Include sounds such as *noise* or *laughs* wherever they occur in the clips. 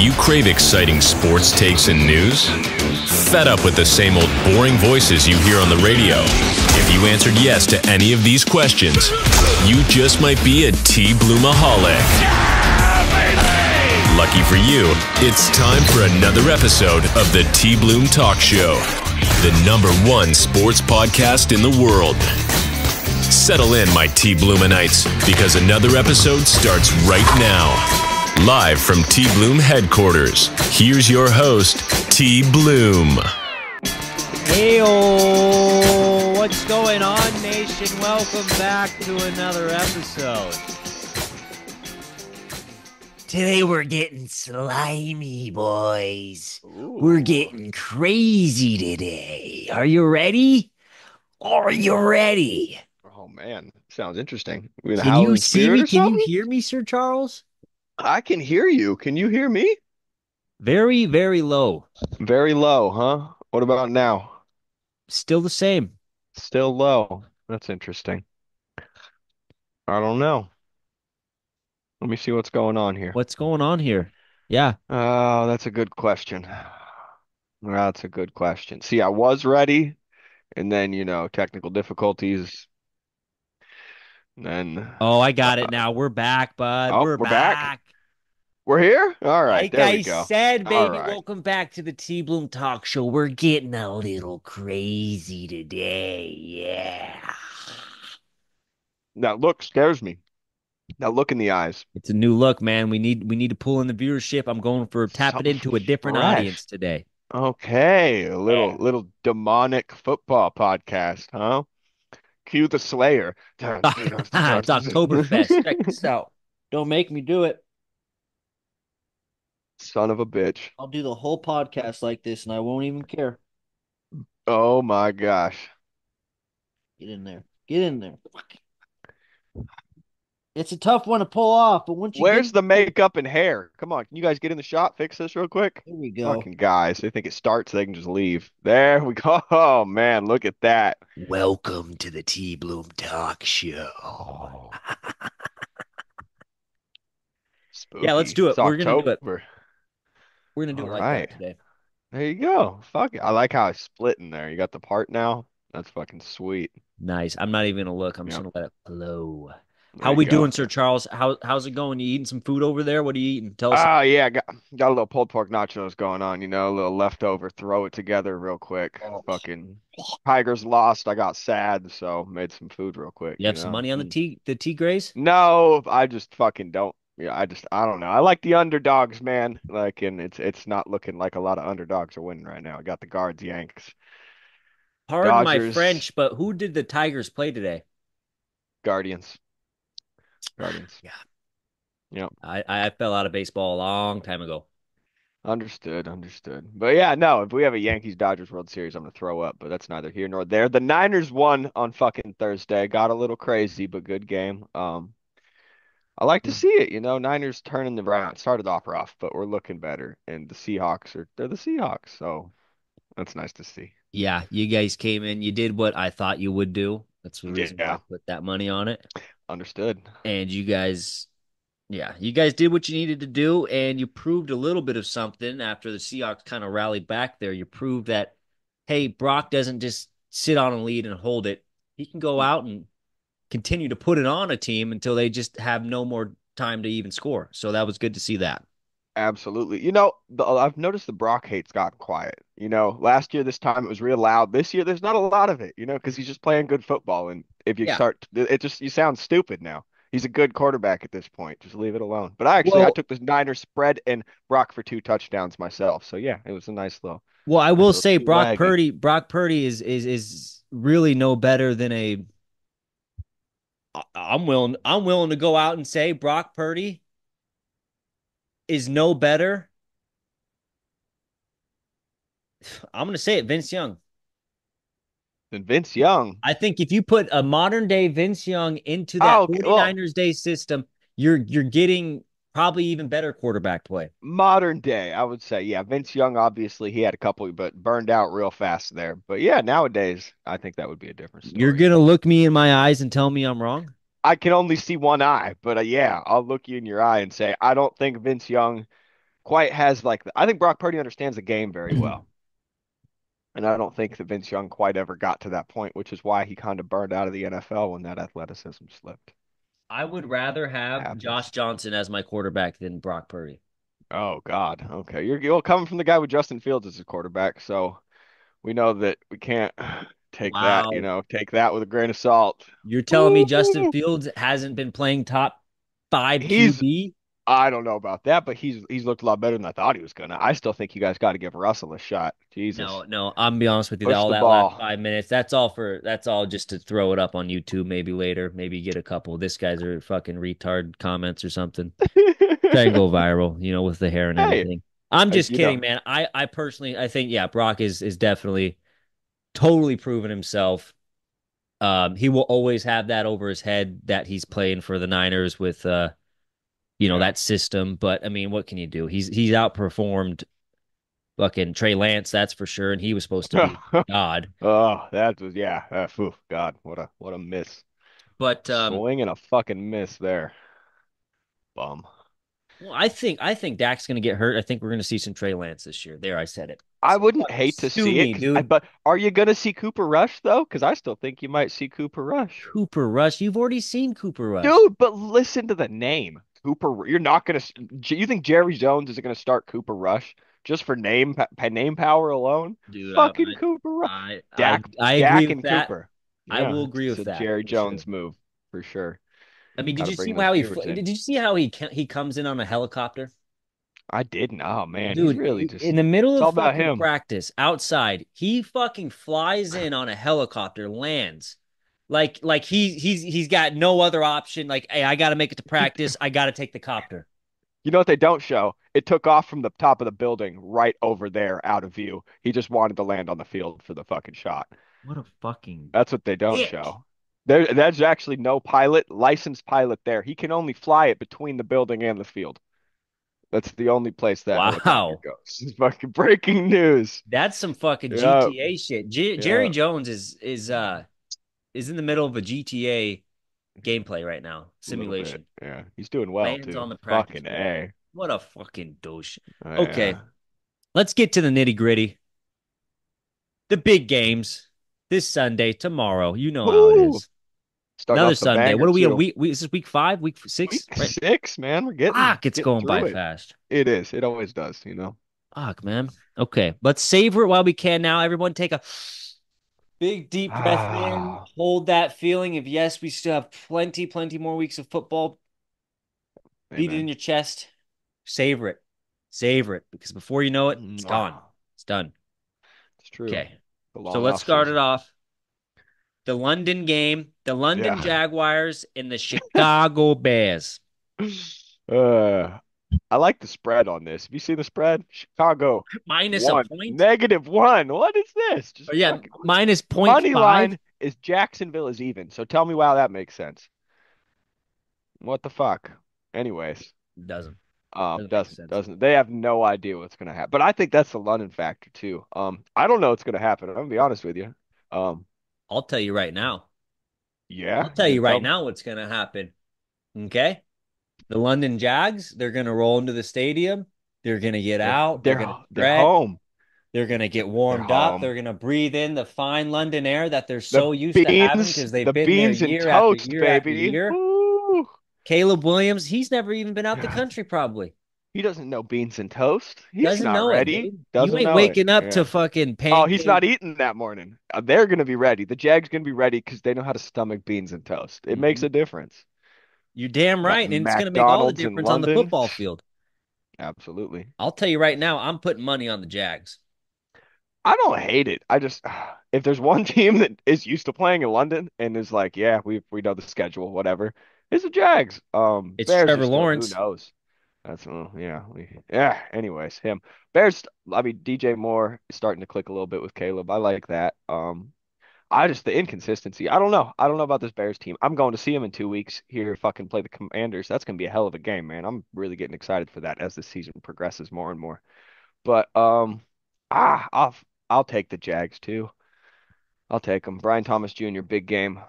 you crave exciting sports takes and news? Fed up with the same old boring voices you hear on the radio? If you answered yes to any of these questions, you just might be a T Bloomaholic. Lucky for you, it's time for another episode of the T Bloom Talk Show, the number one sports podcast in the world. Settle in, my T Bloomanites, because another episode starts right now. Live from T Bloom headquarters, here's your host, T Bloom. Hey, what's going on, nation? Welcome back to another episode. Today we're getting slimy, boys. We're getting crazy today. Are you ready? Are you ready? Oh man, sounds interesting. We in the Can you see me? Can you hear me, Sir Charles? I can hear you. Can you hear me? Very, very low. Very low, huh? What about now? Still the same. Still low. That's interesting. I don't know. Let me see what's going on here. What's going on here? Yeah. Oh, that's a good question. That's a good question. See, I was ready, and then, you know, technical difficulties. And then Oh, I got it uh, now. We're back, bud. Oh, we're, we're back? back. We're here? All right, like there I we go. said, baby, right. welcome back to the T Bloom Talk Show. We're getting a little crazy today. Yeah. That look scares me. That look in the eyes. It's a new look, man. We need we need to pull in the viewership. I'm going for tapping Something into a different fresh. audience today. Okay, a little Yeah. little demonic football podcast, huh? Cue the Slayer. *laughs* it's Oktoberfest. Check this out. Don't make me do it. Son of a bitch. I'll do the whole podcast like this and I won't even care. Oh my gosh. Get in there. Get in there. It's a tough one to pull off, but once you Where's get the makeup and hair? Come on, can you guys get in the shot? Fix this real quick. here we go. Fucking guys, they think it starts, they can just leave. There we go. *laughs* Oh man, look at that. Welcome to the T Bloom Talk Show. Oh. *laughs* Yeah, let's do it. It's We're gonna do it. October. We're gonna do it All like right. that today. There you go. Fuck it. I like how I split in there. You got the part now. That's fucking sweet. Nice. I'm not even gonna look. I'm just Yep. gonna let it flow. There How you we go. doing, Sir Charles? How how's it going? You eating some food over there? What are you eating? Tell us. Oh yeah, got got a little pulled pork nachos going on, you know, a little leftover, throw it together real quick. Oh. Fucking Tigers lost, I got sad, so made some food real quick, you have some know. money on the Mm. T the T Grays? No, I just fucking don't. Yeah, I just I don't know. I like the underdogs, man. Like, and it's it's not looking like a lot of underdogs are winning right now. I got the guards, Yanks, Pardon my French, but who did the Tigers play today? Guardians, *sighs* Guardians. Yeah. Yep. I I fell out of baseball a long time ago. Understood, understood. But yeah, no, if we have a Yankees Dodgers World Series, I'm gonna throw up, but that's neither here nor there. The Niners won on fucking Thursday. Got a little crazy, but good game. Um, I like to Hmm. see it, you know. Niners turning the round. Started off rough, but we're looking better. And the Seahawks are they're the Seahawks, so that's nice to see. Yeah, you guys came in. You did what I thought you would do. That's the reason why I Yeah. put that money on it. Understood. And you guys, yeah, you guys did what you needed to do, and you proved a little bit of something after the Seahawks kind of rallied back there. You proved that, hey, Brock doesn't just sit on a lead and hold it. He can go out and continue to put it on a team until they just have no more time to even score. So that was good to see that. Absolutely. You know, the, I've noticed the Brock hate's gotten quiet. You know, last year this time it was real loud. This year there's not a lot of it, you know, because he's just playing good football. And if you Yeah. start, it just you sound stupid now. He's a good quarterback at this point. Just leave it alone. But I actually I Well- took the Niners spread and Brock for two touchdowns myself. So yeah, it was a nice little. Well, I will say Brock. Purdy, Brock Purdy is is is really no better than a. I'm willing. I'm willing to go out and say Brock Purdy is no better. *sighs* I'm going to say it, Vince Young. And Vince Young, I think if you put a modern day Vince Young into that Oh, okay, 49ers day system, you're you're getting probably even better quarterback play. modern day, I would say, yeah, Vince Young, obviously he had a couple, but burned out real fast there. But yeah, nowadays, I think that would be a different story. You're going to look me in my eyes and tell me I'm wrong? I can only see one eye, but uh, yeah, I'll look you in your eye and say I don't think Vince Young quite has like I think Brock Purdy understands the game very well. And I don't think that Vince Young quite ever got to that point, which is why he kind of burned out of the NFL when that athleticism slipped. I would rather have Happens. Josh Johnson as my quarterback than Brock Purdy. Oh God. Okay. You're, you're coming from the guy with Justin Fields as a quarterback, so we know that we can't *sighs* take that, you know, take that with a grain of salt. You're telling me Justin *laughs* Fields hasn't been playing top five He's QB? I don't know about that, but he's he's looked a lot better than I thought he was gonna. I still think you guys got to give Russell a shot. Jesus. No, no. I'm gonna be honest with you. Push All that ball. last five minutes. That's all for. That's all just to throw it up on YouTube. Maybe later. Maybe get a couple. This guy's are fucking retard comments or something. *laughs* Try and go viral. You know, with the hair and Hey, everything. I'm just kidding, know. man. I, I personally, I think, yeah, Brock is is definitely totally proven himself. Um, he will always have that over his head that he's playing for the Niners with, uh, you know, that system. But I mean, what can you do? He's he's outperformed fucking Trey Lance, that's for sure, and he was supposed to be *laughs* God. Oh, that was yeah. Uh, phew, God, what a what a miss. But um, Swing and a fucking miss there. Bum. well, I think I think Dak's gonna get hurt. I think we're gonna see some Trey Lance this year. There, I said it. I wouldn't hate to see me, it, dude. but are you gonna see Cooper Rush though? Because I still think you might see Cooper Rush. Cooper Rush. You've already seen Cooper Rush. Dude, but listen to the name. Cooper, you're not gonna. You think Jerry Jones is gonna start Cooper Rush just for name name power alone? Dude, I, Fucking Cooper Rush. I, I, Dak, I, I Dak agree with and that. Cooper. I will agree with that. Jerry for sure. Jones move for sure. I mean, did you see how he did you see how he he comes in on a helicopter? I didn't. Oh man, he's Dude, really just. in the middle of about fucking him. practice outside, he fucking flies in on a helicopter, lands. Like like he he's he's got no other option. Like, hey, I gotta make it to practice. I gotta take the copter. You know what they don't show? It took off from the top of the building right over there out of view. He just wanted to land on the field for the fucking shot. What a fucking That's what they don't dick. show. There, there's actually no pilot, licensed pilot there. He can only fly it between the building and the field. That's the only place that helicopter Wow. *laughs* goes. It's fucking breaking news. That's some fucking Yeah. GTA shit. J- Jerry Yeah. Jones is is uh is in the middle of a GTA gameplay right now. A. Simulation. Yeah, he's doing well Lands too. on the practice Fucking. A. What a fucking douche. Oh, Okay. yeah. Let's get to the nitty gritty. The big games this Sunday, tomorrow. You know how it Woo. Starting Another Sunday. What are we in week? week is this week five? Week six? Week Right? six, man. We're getting, Fuck, it's getting going by it. fast. It is. It always does, you know. Fuck, man. Okay, let's savor it while we can. Now, everyone, take a big deep breath in. Ah. Hold that feeling of yes, we still have plenty, plenty more weeks of football. Beat it in your chest. Savor it. Savor it because before you know it, it's gone. It's done. It's true. Okay. So let's start it off. The London game, the London Yeah. Jaguars and the Chicago Bears. *laughs* Uh, I like the spread on this. Have you seen the spread? Chicago Minus one, a negative one. What is this? Just Or yeah, fucking- minus point money five. line is Jacksonville is even. So tell me why that makes sense. What the fuck? Anyways, Doesn't. um, Doesn't doesn't doesn't they have no idea what's gonna happen? But I think that's the London factor too. Um, I don't know what's gonna happen. I'm gonna be honest with you. Um, I'll tell you right now. yeah, I'll tell you right now what's going to happen. Okay? The London Jags, they're going to roll into the stadium. They're going to get out. They're they're going to they're home. They're going to get warmed They're up. home. They're going to breathe in the fine London air that they're The so used to having because they've the been beans there and year after toast, year after year. Caleb Williams, he's never even been out the country, probably. He doesn't know beans and toast. He's Doesn't not know ready. it, dude. Doesn't you ain't waking it. up Yeah. to fucking pain. Oh, he's not eating that morning. Uh, they're gonna be ready. The Jags gonna be ready because they know how to stomach beans and toast. It makes Mhm. a difference. You're damn right. And it's going to make all the difference on the football field. Absolutely. I'll tell you right now, I'm putting money on the Jags. I don't hate it. I just *sighs* if there's one *laughs* team that is used to playing in London and is like, yeah, we we know the schedule, whatever, it's the Jags. Um, It's Bears Trevor Lawrence. Who knows? That's uh, yeah, we, yeah. Anyways, him Bears. I mean, DJ Moore is starting to click a little bit with Caleb. I like that. Um, I just the inconsistency. I don't know. I don't know about this Bears team. I'm going to see them in two weeks here. Fucking play the Commanders. That's gonna be a hell of a game, man. I'm really getting excited for that as the season progresses more and more. But um, ah, I'll I'll take the Jags too. I'll take them. Brian Thomas Jr. Big game.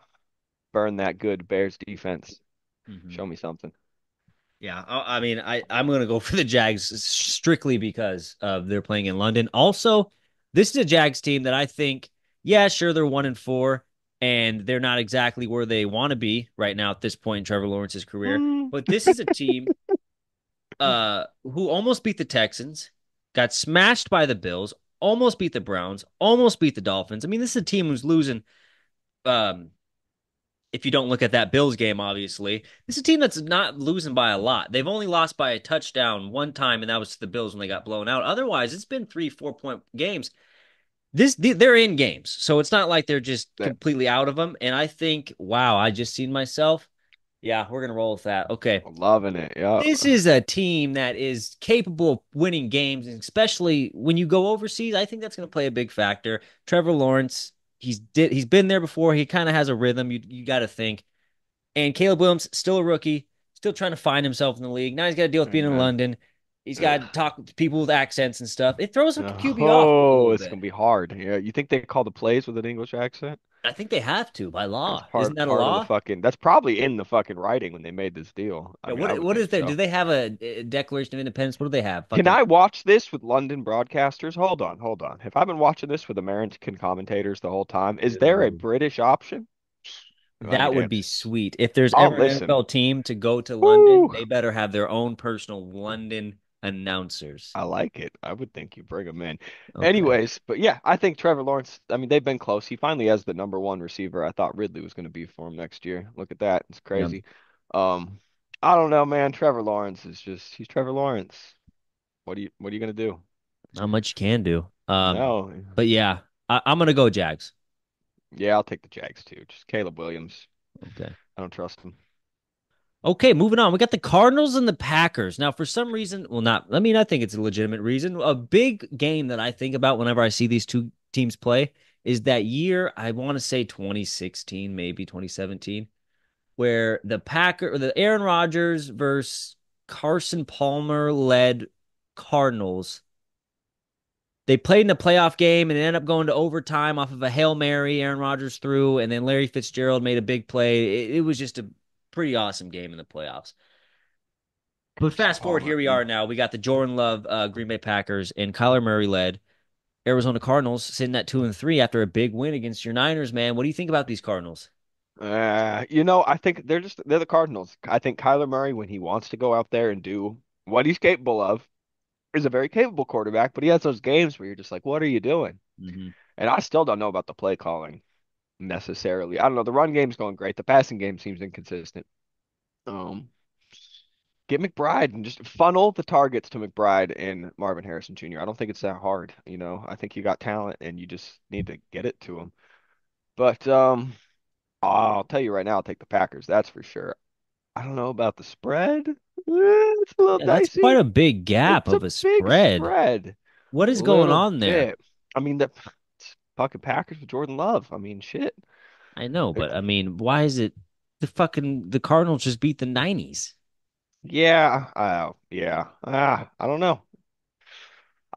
Burn that good Bears defense. Mhm. Show me something. Yeah, I, I mean, I I'm gonna go for the Jags strictly because of they're playing in London. Also, this is a Jags team that I think, yeah, sure, they're one and four, and they're not exactly where they want to be right now at this point in Trevor Lawrence's career. Mm. But this is a team *laughs* uh who almost beat the Texans, got smashed by the Bills, almost beat the Browns, almost beat the Dolphins. I mean, this is a team who's losing um if you don't look at that Bills game, obviously, this is a team that's not losing by a lot. They've only lost by a touchdown one time, and that was to the Bills when they got blown out. Otherwise, it's been three, four point games. This they're in games, so it's not like they're just Yeah. completely out of them. And I think, wow, I just seen myself. Yeah, we're gonna roll with that. Okay, Loving it. Yeah. this is a team that is capable of winning games, and especially when you go overseas. I think that's going to play a big factor. Trevor Lawrence, he's did he's been there before. He kind of has a rhythm. You you got to think. And Caleb Williams, still a rookie, still trying to find himself in the league. Now he's got to deal with being in Mhm. London. He's got to talk to people with accents and stuff. It throws a QB off. Oh, it's bit. gonna be hard. Yeah, you think they call the plays with an English accent? I think they have to by law. That's part, Isn't that a law? fucking. That's probably in the fucking writing when they made this deal. I Yeah, mean, what would what think is there? so. Do they have a, a Declaration of Independence? What do they have? Can I watch this with London broadcasters? Hold on, hold on. Have I've been watching this with American commentators the whole time? Is there a British option? That I'm would be sweet. If there's I'll ever an. NFL team to go to London, Woo. they better have their own personal London announcers. I like it. I would think you bring them in. Okay. Anyways, but yeah, I think Trevor Lawrence, I mean, they've been close. He finally has the number one receiver I thought Ridley was going to be for him next year. Look at that. It's crazy. Um, I don't know, man. Trevor Lawrence is just he's Trevor Lawrence. What do you what are you going to do? not much you can do. Um, No. but yeah, I, I'm gonna go Jags. Yeah, I'll take the Jags too. Just Caleb Williams. Okay. I don't trust him. Okay, moving on. We got the Cardinals and the Packers. Now, for some reason, well, not, I mean, I think it's a legitimate reason. A big game that I think about whenever I see these two teams play is that year, I want to say 2016, maybe 2017, where the Packer, the Aaron Rodgers versus Carson Palmer led Cardinals. They played in a playoff game and ended up going to overtime off of a Hail Mary. Aaron Rodgers threw, and then Larry Fitzgerald made a big play. It, it was just a pretty awesome game in the playoffs. But fast forward, here we are now. We got the Jordan Love uh, Green Bay Packers and Kyler Murray led Arizona Cardinals sitting at two and three after a big win against your Niners. Man, what do you think about these Cardinals? Uh, you know, I think they're just they're the Cardinals. I think Kyler Murray, when he wants to go out there and do what he's capable of, is a very capable quarterback, but he has those games where you're just like, what are you doing? And I still don't know about the play calling necessarily. I don't know. The run game's going great. The passing game seems inconsistent. Um, get McBride and just funnel the targets to McBride and Marvin Harrison Jr. I don't think it's that hard. You know, I think you got talent and you just need to get it to them. But um, I'll tell you right now, I'll take the Packers. That's for sure. I don't know about the spread. Eh, It's a little Yeah, that's dicey. quite a big gap It's of a, big spread. spread. What is going on there? bit. I mean, the fucking Packers with Jordan Love. I mean, shit. I know, but I mean, why is it the fucking the Cardinals just beat the 90s? Yeah, uh, yeah. Ah, I don't know.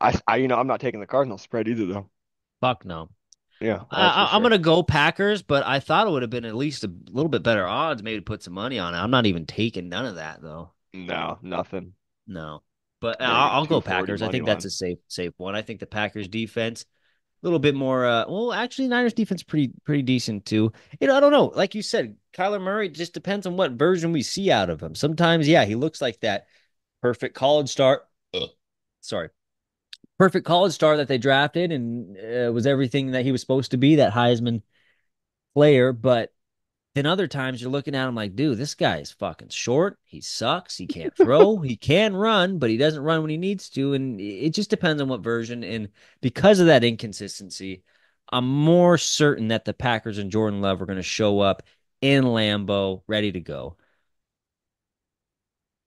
I, I, you know, I'm not taking the Cardinals spread either, though. Fuck no. Yeah, I, I'm sure. gonna go Packers, but I thought it would have been at least a little bit better odds, maybe to put some money on it. I'm not even taking none of that though. No, nothing. No, but I'll, I'll go Packers. I think that's line. a safe safe one. I think the Packers defense little bit more. Uh, well, actually, Niners defense pretty pretty decent too. You know, I don't know. Like you said, Kyler Murray just depends on what version we see out of him. Sometimes, yeah, he looks like that perfect college start. Sorry, perfect college star that they drafted and uh, was everything that he was supposed to be. That Heisman player, but then other times you're looking at him like, dude, this guy is fucking short. He sucks. He can't throw. he can run, but he doesn't run when he needs to. And it just depends on what version. And because of that inconsistency, I'm more certain that the Packers and Jordan Love are going to show up in Lambeau ready to go.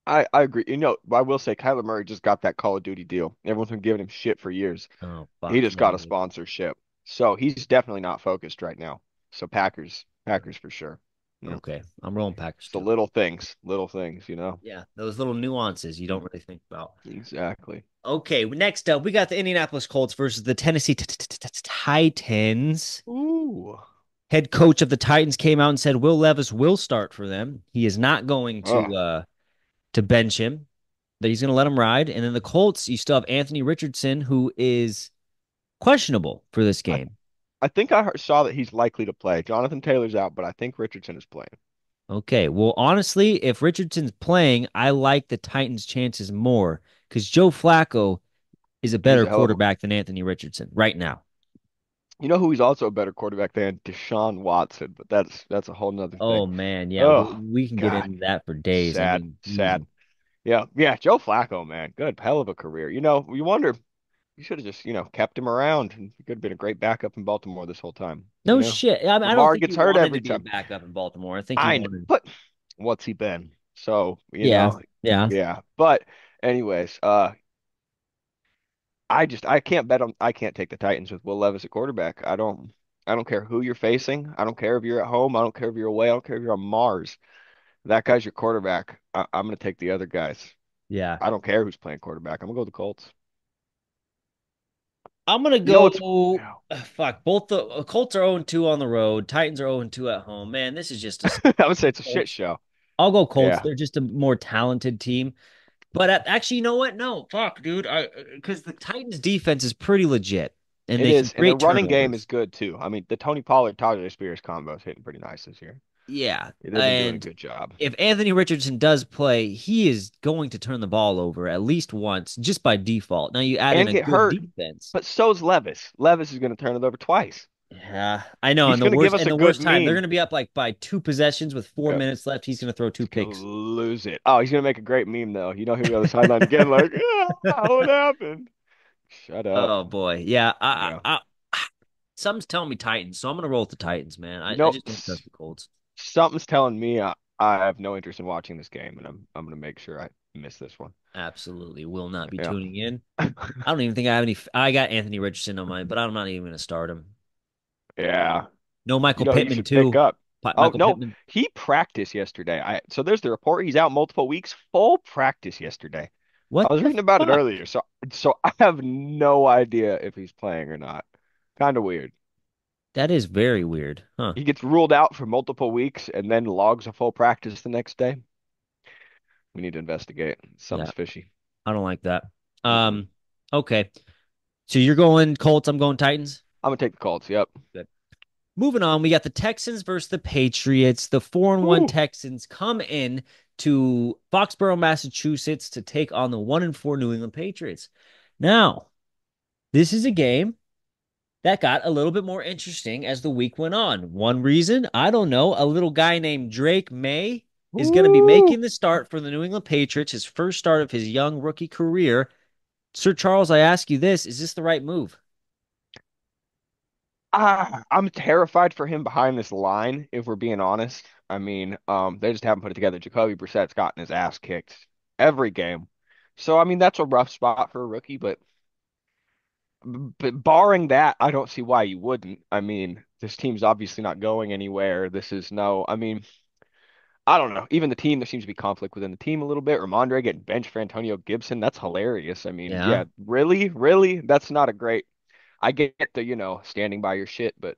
I, I agree. You know, I will say Kyler Murray just got that Call of Duty deal. Everyone's been giving him shit for years. Oh, He just got a sponsorship. So he's definitely not focused right now. So Packers, Packers for sure. Yeah. Okay. I'm rolling Packers. The little things, little things, you know? Yeah. Those little nuances you don't really think about. Exactly. Okay. Next up, we got the Indianapolis Colts versus the Tennessee Titans. Ooh. head coach of the Titans came out and said Will Levis will start for them. He is not going to uh to bench him. That he's going to let him ride, and then the Colts, you still have Anthony Richardson, who is questionable for this game. I think I heard, saw that he's likely to play. Jonathan Taylor's out, but I think Richardson is playing. Okay. Well, honestly, if Richardson's playing, I like the Titans' chances more because Joe Flacco is a better He's a hell of a- quarterback than Anthony Richardson right now. You know who he's also a better quarterback than Deshaun Watson, but that's that's a whole nother Oh thing. man, yeah, Oh, we, we can get God. into that for days. I Sad, mean, sad. Mm. Yeah, yeah, Joe Flacco, man, good, hell of a career. You know, you wonder, you should have just, you know, kept him around, and he could have been a great backup in Baltimore this whole time. No you know? shit. I, mean, I don't think gets he hurt wanted every to be time. a backup in Baltimore. I think I know, but what's he been? So, you Yeah. know, Yeah. yeah. But anyways, uh, I just I can't bet on I can't take the Titans with Will Levis at quarterback. I don't I don't care who you're facing. I don't care if you're at home. I don't care if you're away. I don't care if you're on Mars. That guy's your quarterback. I, I'm gonna take the other guys. Yeah. I don't care who's playing quarterback. I'm gonna go with the Colts. I'm gonna You know go. Uh, fuck. Both the uh, Colts are 0 2 on the road. Titans are 0 2 at home. Man, this is just. A, *laughs* I would say it's a shit show. I'll go Colts. Yeah. They're just a more talented team. But uh, actually, you know what? No, fuck, dude. Because the Titans' defense is pretty legit, and It they is, and the running game is good too. I mean, the Tony Pollard Tyjae Spears combo is hitting pretty nice this year. Yeah, They've been doing a and good job. if Anthony Richardson does play, he is going to turn the ball over at least once, just by default. Now you add And in a good hurt. defense. But so's Levis. Levis is going to turn it over twice. Yeah, I know. He's and the worst, and the worst time, they're going to be up like by two possessions with four Yeah. minutes left. He's going to throw two picks. lose it. Oh, he's gonna make a great meme though. You know he'll be on the sideline again, like, *laughs* "Ah, what happened? Shut up. Oh boy, yeah. I, Yeah. I, I, *sighs* something's telling me Titans, so I'm going to roll with the Titans, man. I, I just don't trust the Colts. Something's telling me I, I have no interest in watching this game, and I'm I'm gonna make sure I miss this one. Absolutely, will not be Yeah. tuning in. *laughs* I don't even think I have any. I got Anthony Richardson on mine, but I'm not even going to start him. Yeah. No, Michael You know, Pittman too. pick up. Pi- Oh, Michael no. Pittman. He practiced yesterday. I so there's the report. He's out multiple weeks. Full practice yesterday. What I was reading about it earlier, so so I have no idea if he's playing or not. Kind of weird. That is very weird, huh? He gets ruled out for multiple weeks and then logs a full practice the next day. We need to investigate. Something's Yeah. fishy. I don't like that. Um, okay. So you're going Colts, I'm going Titans. I'm gonna take the Colts. Yep. Moving on, we got the Texans versus the Patriots. The four and one. Texans come in to Foxborough, Massachusetts to take on the one and four New England Patriots. Now, this is a game that got a little bit more interesting as the week went on. One reason, I don't know, a little guy named Drake Maye is going to be making the start for the New England Patriots, his first start of his young rookie career. Sir Charles, I ask you this: Is this the right move? Ah, I'm terrified for him behind this line, if we're being honest. I mean, um, they just haven't put it together. Jacoby Brissett's gotten his ass kicked every game. So, I mean, that's a rough spot for a rookie, but but barring that, I don't see why you wouldn't. I mean, this team's obviously not going anywhere. This is no, I mean, I don't know. Even the team, there seems to be conflict within the team a little bit. Rhamondre getting benched for Antonio Gibson, that's hilarious. I mean, Yeah. yeah, really, really, that's not a great. I get the, you know, standing by your shit, but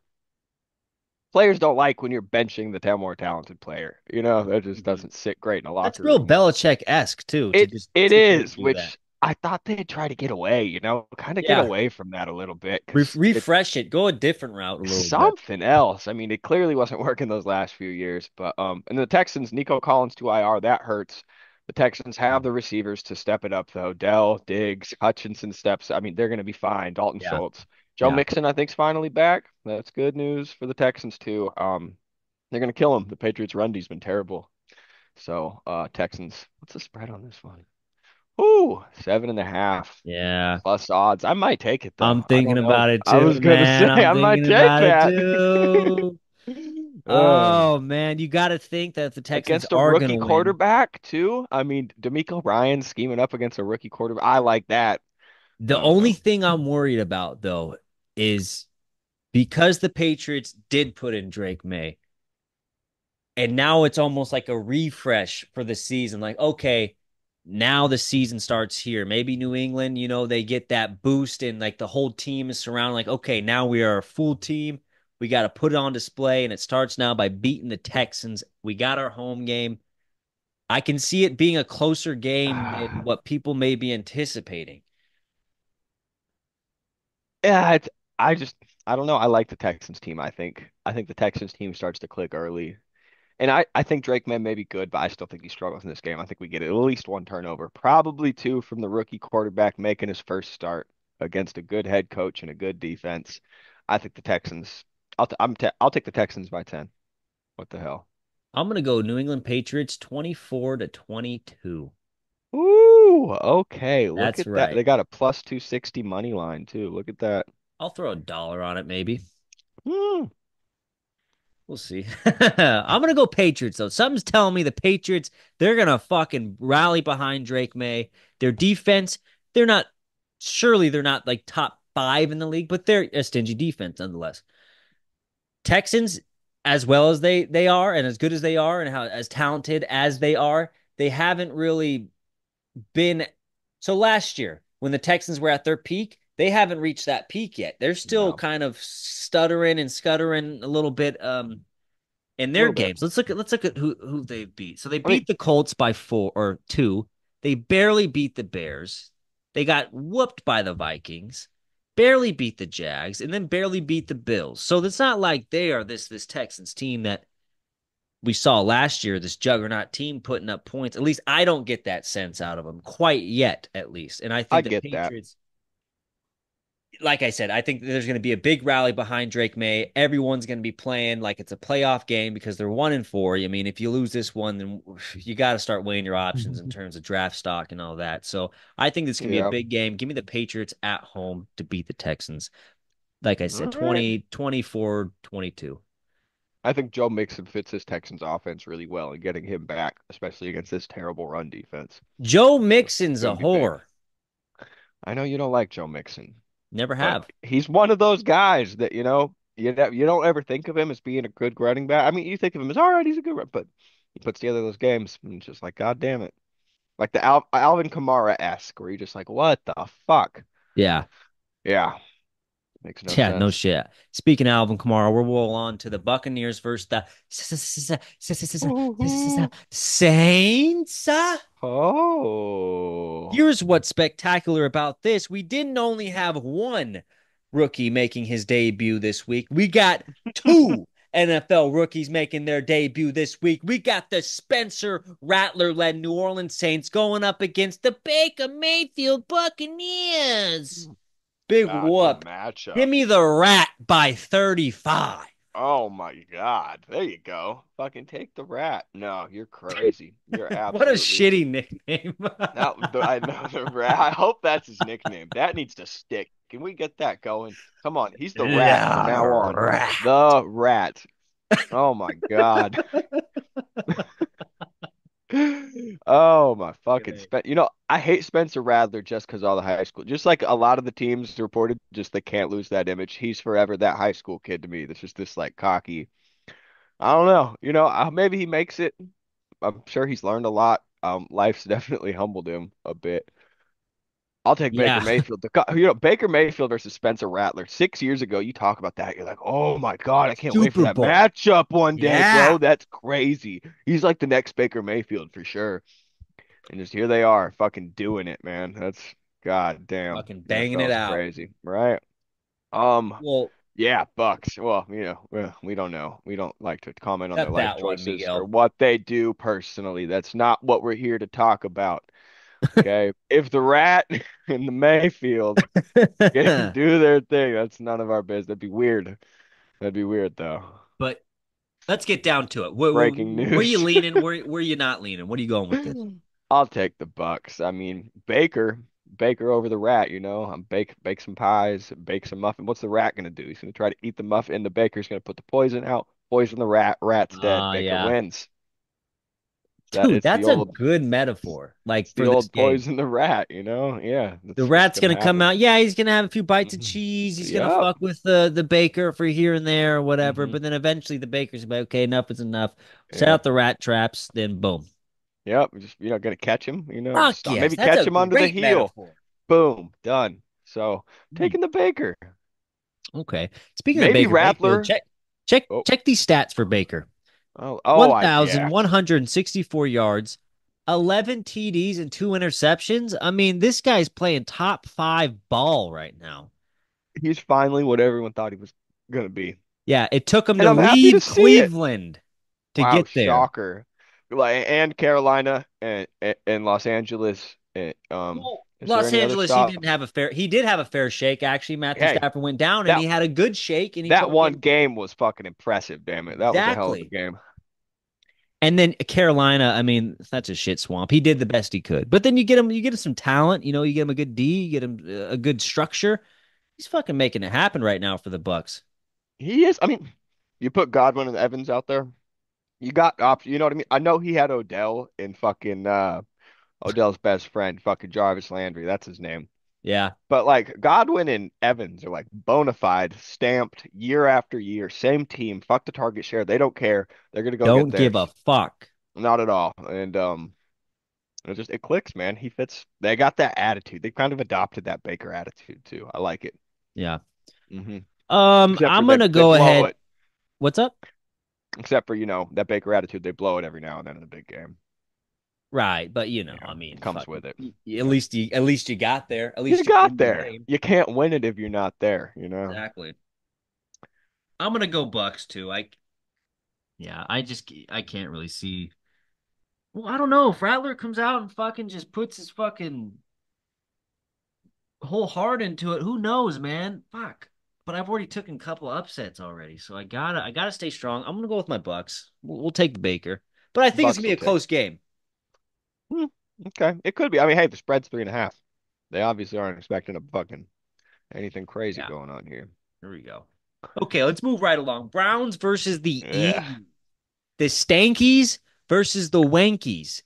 players don't like when you're benching the more talented player. You know, that just Mhm. doesn't sit great in a locker That's real. Belichick esque too. to It just it is, do which that. I thought they'd try to get away, you know, kind of Yeah. get away from that a little bit. Re- 'cause it- refresh it, go a different route a little bit. something else. I mean, it clearly wasn't *laughs* working those last few years, but um, and the Texans, Nico Collins to IR, that hurts. The Texans have the receivers to step it up though. Dell, Diggs, Hutchinson steps. I mean, they're going to be fine. Dalton Yeah. Schultz, Joe Yeah. Mixon, I think's finally back. That's good news for the Texans too. Um, they're going to kill him. The Patriots' run D's been terrible. So, uh, Texans, what's the spread on this one? Ooh, seven and a half Yeah. plus odds. I might take it though. I'm thinking about it too. I was gonna man. say I'm I might take that. *laughs* oh man, you got to think that the Texans against a are rookie to win. quarterback too. I mean, DeMeco Ryan scheming up against a rookie quarterback. I like that. The only thing I'm worried about though is because the Patriots did put in Drake Maye, and now it's almost like a refresh for the season. Like, okay, now the season starts here. Maybe New England, you know, they get that boost and like the whole team is surrounded. Like, okay, now we are a full team. We got to put it on display, and it starts now by beating the Texans. We got our home game. I can see it being a closer game ah. than what people may be anticipating. Yeah, it's, I just I don't know. I like the Texans team. I think I think the Texans team starts to click early. And I, I think Drake Maye may be good, but I still think he struggles in this game. I think we get at least one turnover, probably two from the rookie quarterback making his first start against a good head coach and a good defense. I think the Texans. I'll t- I'm t- I'll take the Texans by ten. What the hell? I'm gonna go New England Patriots 24 to 22. Ooh, okay. Look That's at that. right. They got a plus 260 money line too. Look at that. I'll throw a dollar on it, maybe. Hmm. We'll see. *laughs* I'm gonna go Patriots though. Something's telling me the Patriots they're gonna fucking rally behind Drake Maye. Their defense, they're not surely they're not like top five in the league, but they're a stingy defense nonetheless. Texans, as well as they they are, and as good as they are, and how as talented as they are, they haven't really been. So last year, when the Texans were at their peak, they haven't reached that peak yet. They're still No. kind of stuttering and scuttering a little bit um in their Little bit. games. Let's look at let's look at who who they beat. So they I beat mean- the Colts by 4 or 2. They barely beat the Bears. They got whooped by the Vikings. Barely beat the Jags and then barely beat the Bills. So it's not like they are this this Texans team that we saw last year, this juggernaut team putting up points. At least I don't get that sense out of them quite yet, at least. And I think I the get that. Patriots, like I said, I think there's going to be a big rally behind Drake Maye. Everyone's going to be playing like it's a playoff game because they're one and four. I mean, if you lose this one, then *sighs* you got to start weighing your options in *laughs* terms of draft stock and all that. So I think this can be a big game. Give me the Patriots at home to beat the Texans. Like I said, All right. 20, 24, 22. I think Joe Mixon fits this Texans offense really well and getting him back, especially against this terrible run defense. Joe Mixon's a Gonna big. whore. I know you don't like Joe Mixon, Never but have. he's one of those guys that, you know, you you don't ever think of him as being a good running back. I mean, you think of him as all right, he's a good run, but he puts together those games and it's just like, God damn it. Like the Al Alvin Kamara-esque, where you're just like, what the fuck? Yeah. Yeah. Makes no yeah, no shit. Speaking of Alvin Kamara, we'll roll on to the Buccaneers versus the Saints. Oh. Here's what's spectacular about this. We didn't only have one rookie making his debut this week. We got two *laughs* NFL rookies making their debut this week. We got the Spencer Rattler led New Orleans Saints going up against the Baker Mayfield Buccaneers. Big God, whoop. matchup. Give me the rat by 35. Oh my God. There you go. Fucking take the rat. No, you're crazy. You're absolutely. *laughs* What a shitty nickname. I know the rat. I hope that's his nickname. That needs to stick. Can we get that going? Come on, he's the rat from now on. Rat. The rat. Oh my God. *laughs* *laughs* Oh my fucking. Spen- You know, I hate Spencer Rattler just because all the high school, just like a lot of the teams reported, just they can't lose that image. He's forever that high school kid to me. That's just this like cocky. I don't know. You know, maybe he makes it. I'm sure he's learned a lot. Um, life's *laughs* definitely humbled him a bit. I'll take Baker Yeah. *laughs* Mayfield. The, you know, Baker Mayfield versus Spencer Rattler. Six years ago, you talk about that. You're like, oh my God, I can't wait for that Bowl. matchup one day, Yeah. bro. That's crazy. He's like the next Baker Mayfield for sure. And just here they are, fucking doing it, man. That's God damn. Fucking banging it out. Crazy, right? Um, Well, yeah, Bucks. Well, you know, we don't know. We don't like to comment on their life that one, choices or what they do personally. That's not what we're here to talk about. Okay. If the rat *laughs* and the Mayfield *laughs* can do their thing, that's none of our business. That'd be weird. That'd be weird though. but let's get down to it. Where, Breaking where, where you leaning? *laughs* Where, where you not leaning? What are you going with this? *clears throat* I'll take the Bucks. I mean, Baker, Baker over the rat, you know. I'm bake bake some pies, bake some muffin. What's the rat gonna do? He's gonna try to eat the muffin, the baker's gonna put the poison out, poison the rat, rat's dead. Ah, Baker yeah. wins. That- Dude, that's a old, good metaphor. Like for the old poison the rat, you know? Yeah. The rat's gonna come out. Yeah, he's gonna have a few bites of Mhm. cheese. He's gonna fuck with the the baker for here and there or whatever. Mhm. But then eventually the baker's gonna okay. Enough is enough. Set Yep. out the rat traps. Then boom. Yep. Just you know, gonna catch him, you know, yes, maybe catch him under the heel. metaphor. Boom, done. So Hmm. taking the Baker. Okay. Speaking Maybe of Baker Rattler- Mayfield, check check Oh. check these stats for Baker. Oh, oh, One I- thousand yeah. one hundred and sixty-four yards, 11 TDs and two interceptions. I mean, this guy's playing top five ball right now. He's finally what everyone thought he was gonna be. Yeah, it took him And to happy to leave. Cleveland to Wow, get there. shocker. And Carolina and and, and Los Angeles. And, um, Well, is Los Angeles, he didn't have a fair. He did have a fair shake. Actually, Matthew Hey, Stafford went down, and he had a good shake. And he that one game was fucking impressive. Damn it, that was a hell of a game. And then Carolina, I mean, that's a shit swamp. He did the best he could. But then you get him, you get him some talent. You know, you get him a good D, you get him uh, a good structure. He's fucking making it happen right now for the Bucks. He is. I mean, you put Godwin and Evans out there. You got options. You know what I mean? I know he had Odell and fucking uh, Odell's best friend, fucking Jarvis Landry. That's his name. Yeah, But like Godwin and Evans are like bona fide, stamped year after year, same team. Fuck the target share. They don't care. They're gonna go don't give a fuck. Not at all. And um, it just it clicks, man. He fits. They got that attitude. They kind of adopted that Baker attitude too. I like it. Yeah. hmm Um, Except I'm gonna they go blow ahead. it. What's up? Except for you know that Baker attitude, they blow it every now and then in the big game. Right, but you know, Yeah, I mean, it comes fuck, with it. At least you, at least you got there. At least You got win the there. You can't win it if you're not there. You know. Exactly. I'm gonna go Bucks too. I, yeah, I just I can't really see. Well, I don't know if Rattler comes out and fucking just puts his fucking whole heart into it. Who knows, man? Fuck. But I've already taken a couple upsets already, so I gotta I gotta stay strong. I'm gonna go with my Bucks. We'll, we'll take the Baker, but I think Bucks it's gonna be a close game. Hmm, okay, it could be. I mean, hey, the spread's three and a half. They obviously aren't expecting a fucking anything crazy Yeah. going on here. Here we go. Okay, let's move right along. Browns versus the Yeah. Eagles. The Stankies versus the Wankies.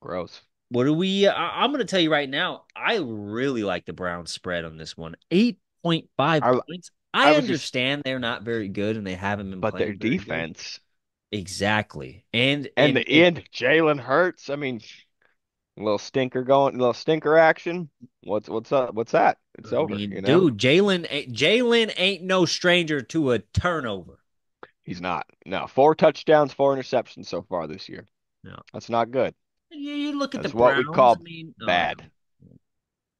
Gross. What do we? Uh, I, I'm going to tell you right now. I really like the Browns spread on this one. Eight point five I- points. I I, was just- understand they're not very good and they haven't been But their playing very good. defense exactly, and and the end, Jalen Hurts. I mean, a little stinker going, a little stinker action. What's what's up? What's that? It's I over. mean, You know, dude, Jalen, ain't- Jalen ain't no stranger to a turnover. he's not. No, four touchdowns, four interceptions so far this year. No. that's not good. You, you look at That's the what we call I mean, oh, Bad.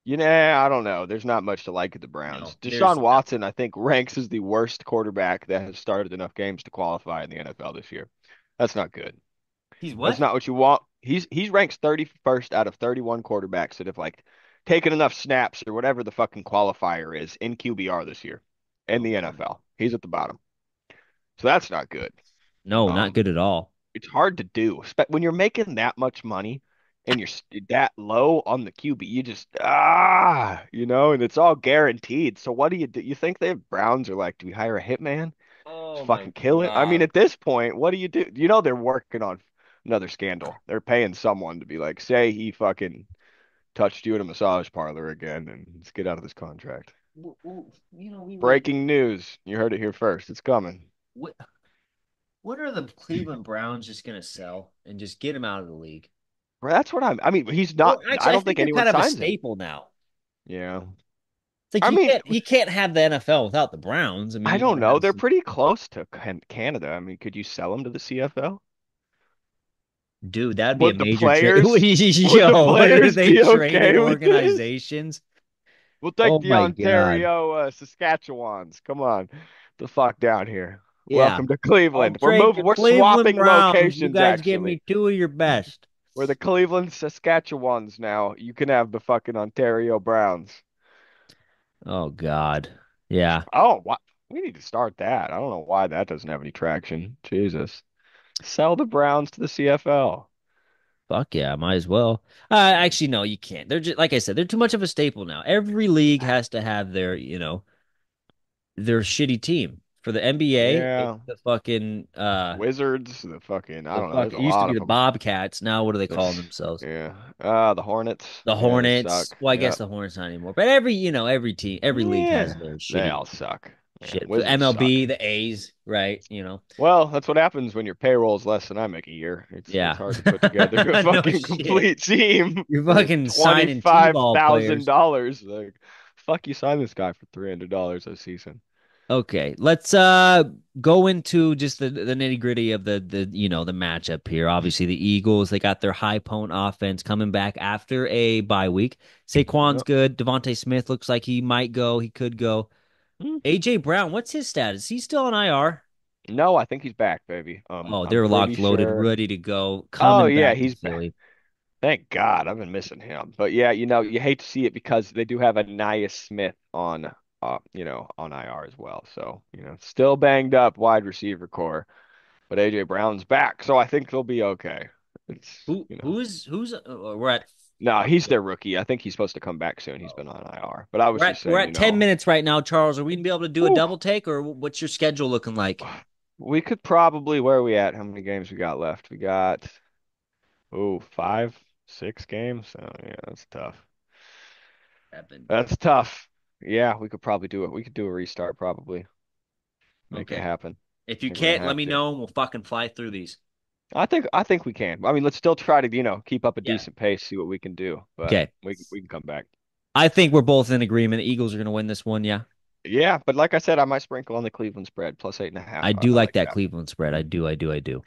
You know, I don't know. There's not much to like at the Browns. No, Deshaun. Watson, I think, *laughs* ranks as the worst quarterback that has started enough games to qualify in the NFL this year. That's not good. He's what? That's not what you want. He's he's ranks 31st out of 31 quarterbacks that have like taken enough snaps or whatever the fucking qualifier is in QBR this year in the NFL. He's at the bottom. So that's not good. no, um, not good at all. It's hard to do spe- when you're making that much money and you're that low on the QB. You just ah, you know, and it's all guaranteed. So what do you do? You think the Browns are like, do we hire a hitman? Oh fucking kill it. I mean, at this point, what do you do? You know they're working on another scandal. They're paying someone to be like, say he fucking touched you in a massage parlor again, and let's get out of this contract. you know, we Breaking news. You heard it here first. It's coming. What, what are the Cleveland Browns just gonna sell and just get him out of the league? Well, that's what I'm. I mean, he's not. Well, actually, I don't think, they're anyone kind of a signs him. staple now. Yeah, It's like I you mean- can't you can't have the NFL without the Browns. I mean, I don't know. They're some- pretty close to Canada. I mean, could you sell them to the CFL? Dude. That'd be Would a major *laughs* players- would Yo, the what are players they be okay organizations? We'll take Oh the. Ontario uh, Saskatchewans. Come on, the fuck down here. Yeah. Welcome to Cleveland. I'll we're moving. We're Cleveland swapping Browns. locations. You guys actually, give me two of your best. we're the Cleveland Saskatchewans now. You can have the fucking Ontario Browns. Oh God, yeah. Oh, what? We need to start that. I don't know why that doesn't have any traction. Jesus, sell the Browns to the CFL. Fuck yeah, might as well. Uh, actually, no, you can't. They're just like I said, they're too much of a staple now. Every league has to have their, you know, their shitty team. For the NBA, Yeah. the fucking uh, Wizards, the fucking I the don't know. fuck- There's it a used to be the them. Bobcats. Now what do they call themselves? Yeah. Uh, the Hornets. The Hornets. suck. Well, I Yeah. guess the Hornets not anymore. But every, you know, every team, every league has Yeah, their They shitty all suck. Yeah, shit. The MLB, suck. the A's, right? You know, Well, that's what happens when your payroll is less than I make a year. It's, Yeah. it's hard to put together *laughs* a No fucking shit. complete team. *laughs* you're fucking signing T-ball thousand dollars. Like, fuck you, sign this guy for three hundred dollars a season. Okay, let's uh go into just the the nitty gritty of the the you know the matchup here. Obviously, the Eagles they got their high pone offense coming back after a bye week. Saquon's Yep. good. DeVonta Smith looks like he might go. He could go. Hmm. AJ Brown, what's his status? He's still on IR. No, I think he's back, baby. Um, Oh, they're locked, pretty loaded, sure- ready to go. Coming Oh, yeah, he's back. Philly. Thank God, I've been missing him. But yeah, you know, you hate to see it because they do have DeVonta Smith on, uh, you know, on IR as well. So, you know, still banged up wide receiver core, but AJ Brown's back, so I think they'll be okay. It's, Who you know, who's who's uh, we're at no, he's their rookie. I think he's supposed to come back soon. He's been on IR, but I was we're just at, saying, we're at 10 know, minutes right now, Charles. Are we gonna be able to do a Ooh. double take or what's your schedule looking like? we could probably, where are we at? How many games we got left? We got, oh, five, six games. Oh, yeah, that's tough. Seven. That's tough. Yeah, we could probably do it. We could do a restart probably. Make it happen. If you can't, let me to. know and we'll fucking fly through these. I think I think we can. I mean, let's still try to, you know, keep up a Yeah. decent pace, see what we can do. But Okay. we can- we can come back. I think we're both in agreement. The Eagles are gonna win this one, yeah. Yeah, but like I said, I might sprinkle on the Cleveland spread plus eight and a half. I do like that that. Cleveland spread. I do, I do, I do.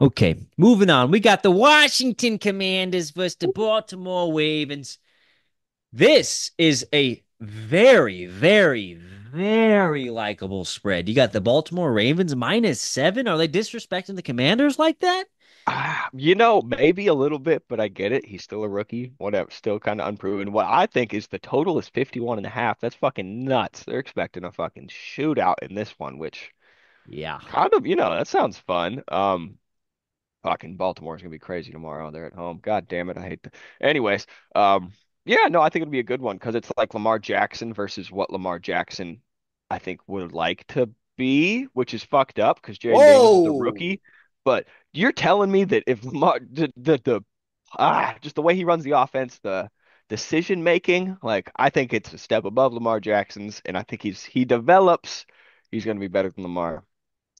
Okay, moving on. We got the Washington Commanders versus the Baltimore Ravens. This is a very, very, very likable spread. You got the Baltimore Ravens minus seven. Are they disrespecting the Commanders like that? Ah, you know, maybe a little bit, but I get it. He's still a rookie. Whatever, still kind of unproven. What I think is the total is 51 and a half. That's fucking nuts. They're expecting a fucking shootout in this one, which Yeah. kind of, you know, that sounds fun. Um, fucking Baltimore's gonna be crazy tomorrow. They're at home. God damn it, I hate that. Anyways, um, yeah, no, I think it'll be a good one because it's like Lamar Jackson versus what Lamar Jackson I think would like to be, which is fucked up because Jayden Daniels is a rookie. But you're telling me that if Lamar the the, the ah just the way he runs the offense, the decision making, like I think it's a step above Lamar Jackson's, and I think he's he develops, he's gonna be better than Lamar.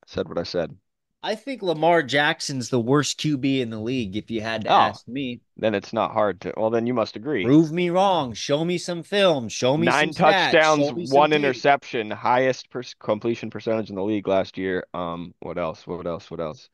Said what I said. I think Lamar Jackson's the worst QB in the league, if you had to Oh. ask me. Then it's not hard to. Well, then you must agree. Prove me wrong. Show me some film. Show me Nine some stats. touchdowns, me one interception, highest per completion percentage in the league last year. Um, what else? What else? What else?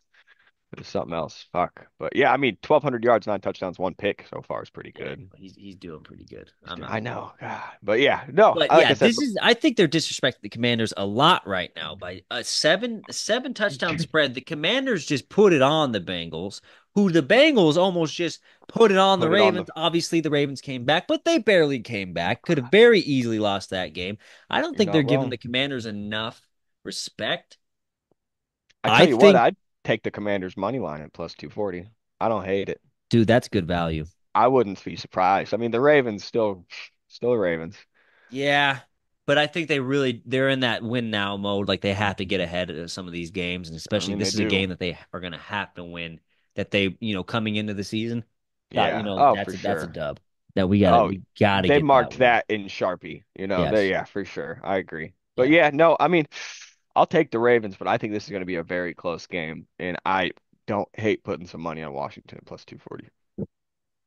There's something else. Fuck. But yeah, I mean, 1,200 yards, nine touchdowns, one pick so far is pretty Yeah, good. he's he's doing pretty good. Not I know. God. But yeah, no. But like yeah, I said, this is I think they're disrespecting the Commanders a lot right now by a seven seven touchdown *laughs* spread. The Commanders just put it on the Bengals, who the Bengals almost just put it on the Put it on Ravens. Obviously, the Ravens came back, but they barely came back. Could have very easily lost that game. I don't You're think they're not giving the Commanders enough respect. I tell I you think- what, I'd take the Commanders money line at plus 240. I don't hate it. Dude, that's good value. I wouldn't be surprised. I mean, the Ravens still, still the Ravens. Yeah. But I think they really they're in that win now mode. Like they have to get ahead of some of these games, and especially mean, this is they a game that they are gonna have to win. That they, you know, coming into the season, that, Yeah. you know, oh, that's a, that's a dub that we gotta Oh, we gotta they get marked one. that, in Sharpie, you know. They, yeah, for sure. I agree. But yeah, no, I mean, I'll take the Ravens, but I think this is going to be a very close game, and I don't hate putting some money on Washington plus 240.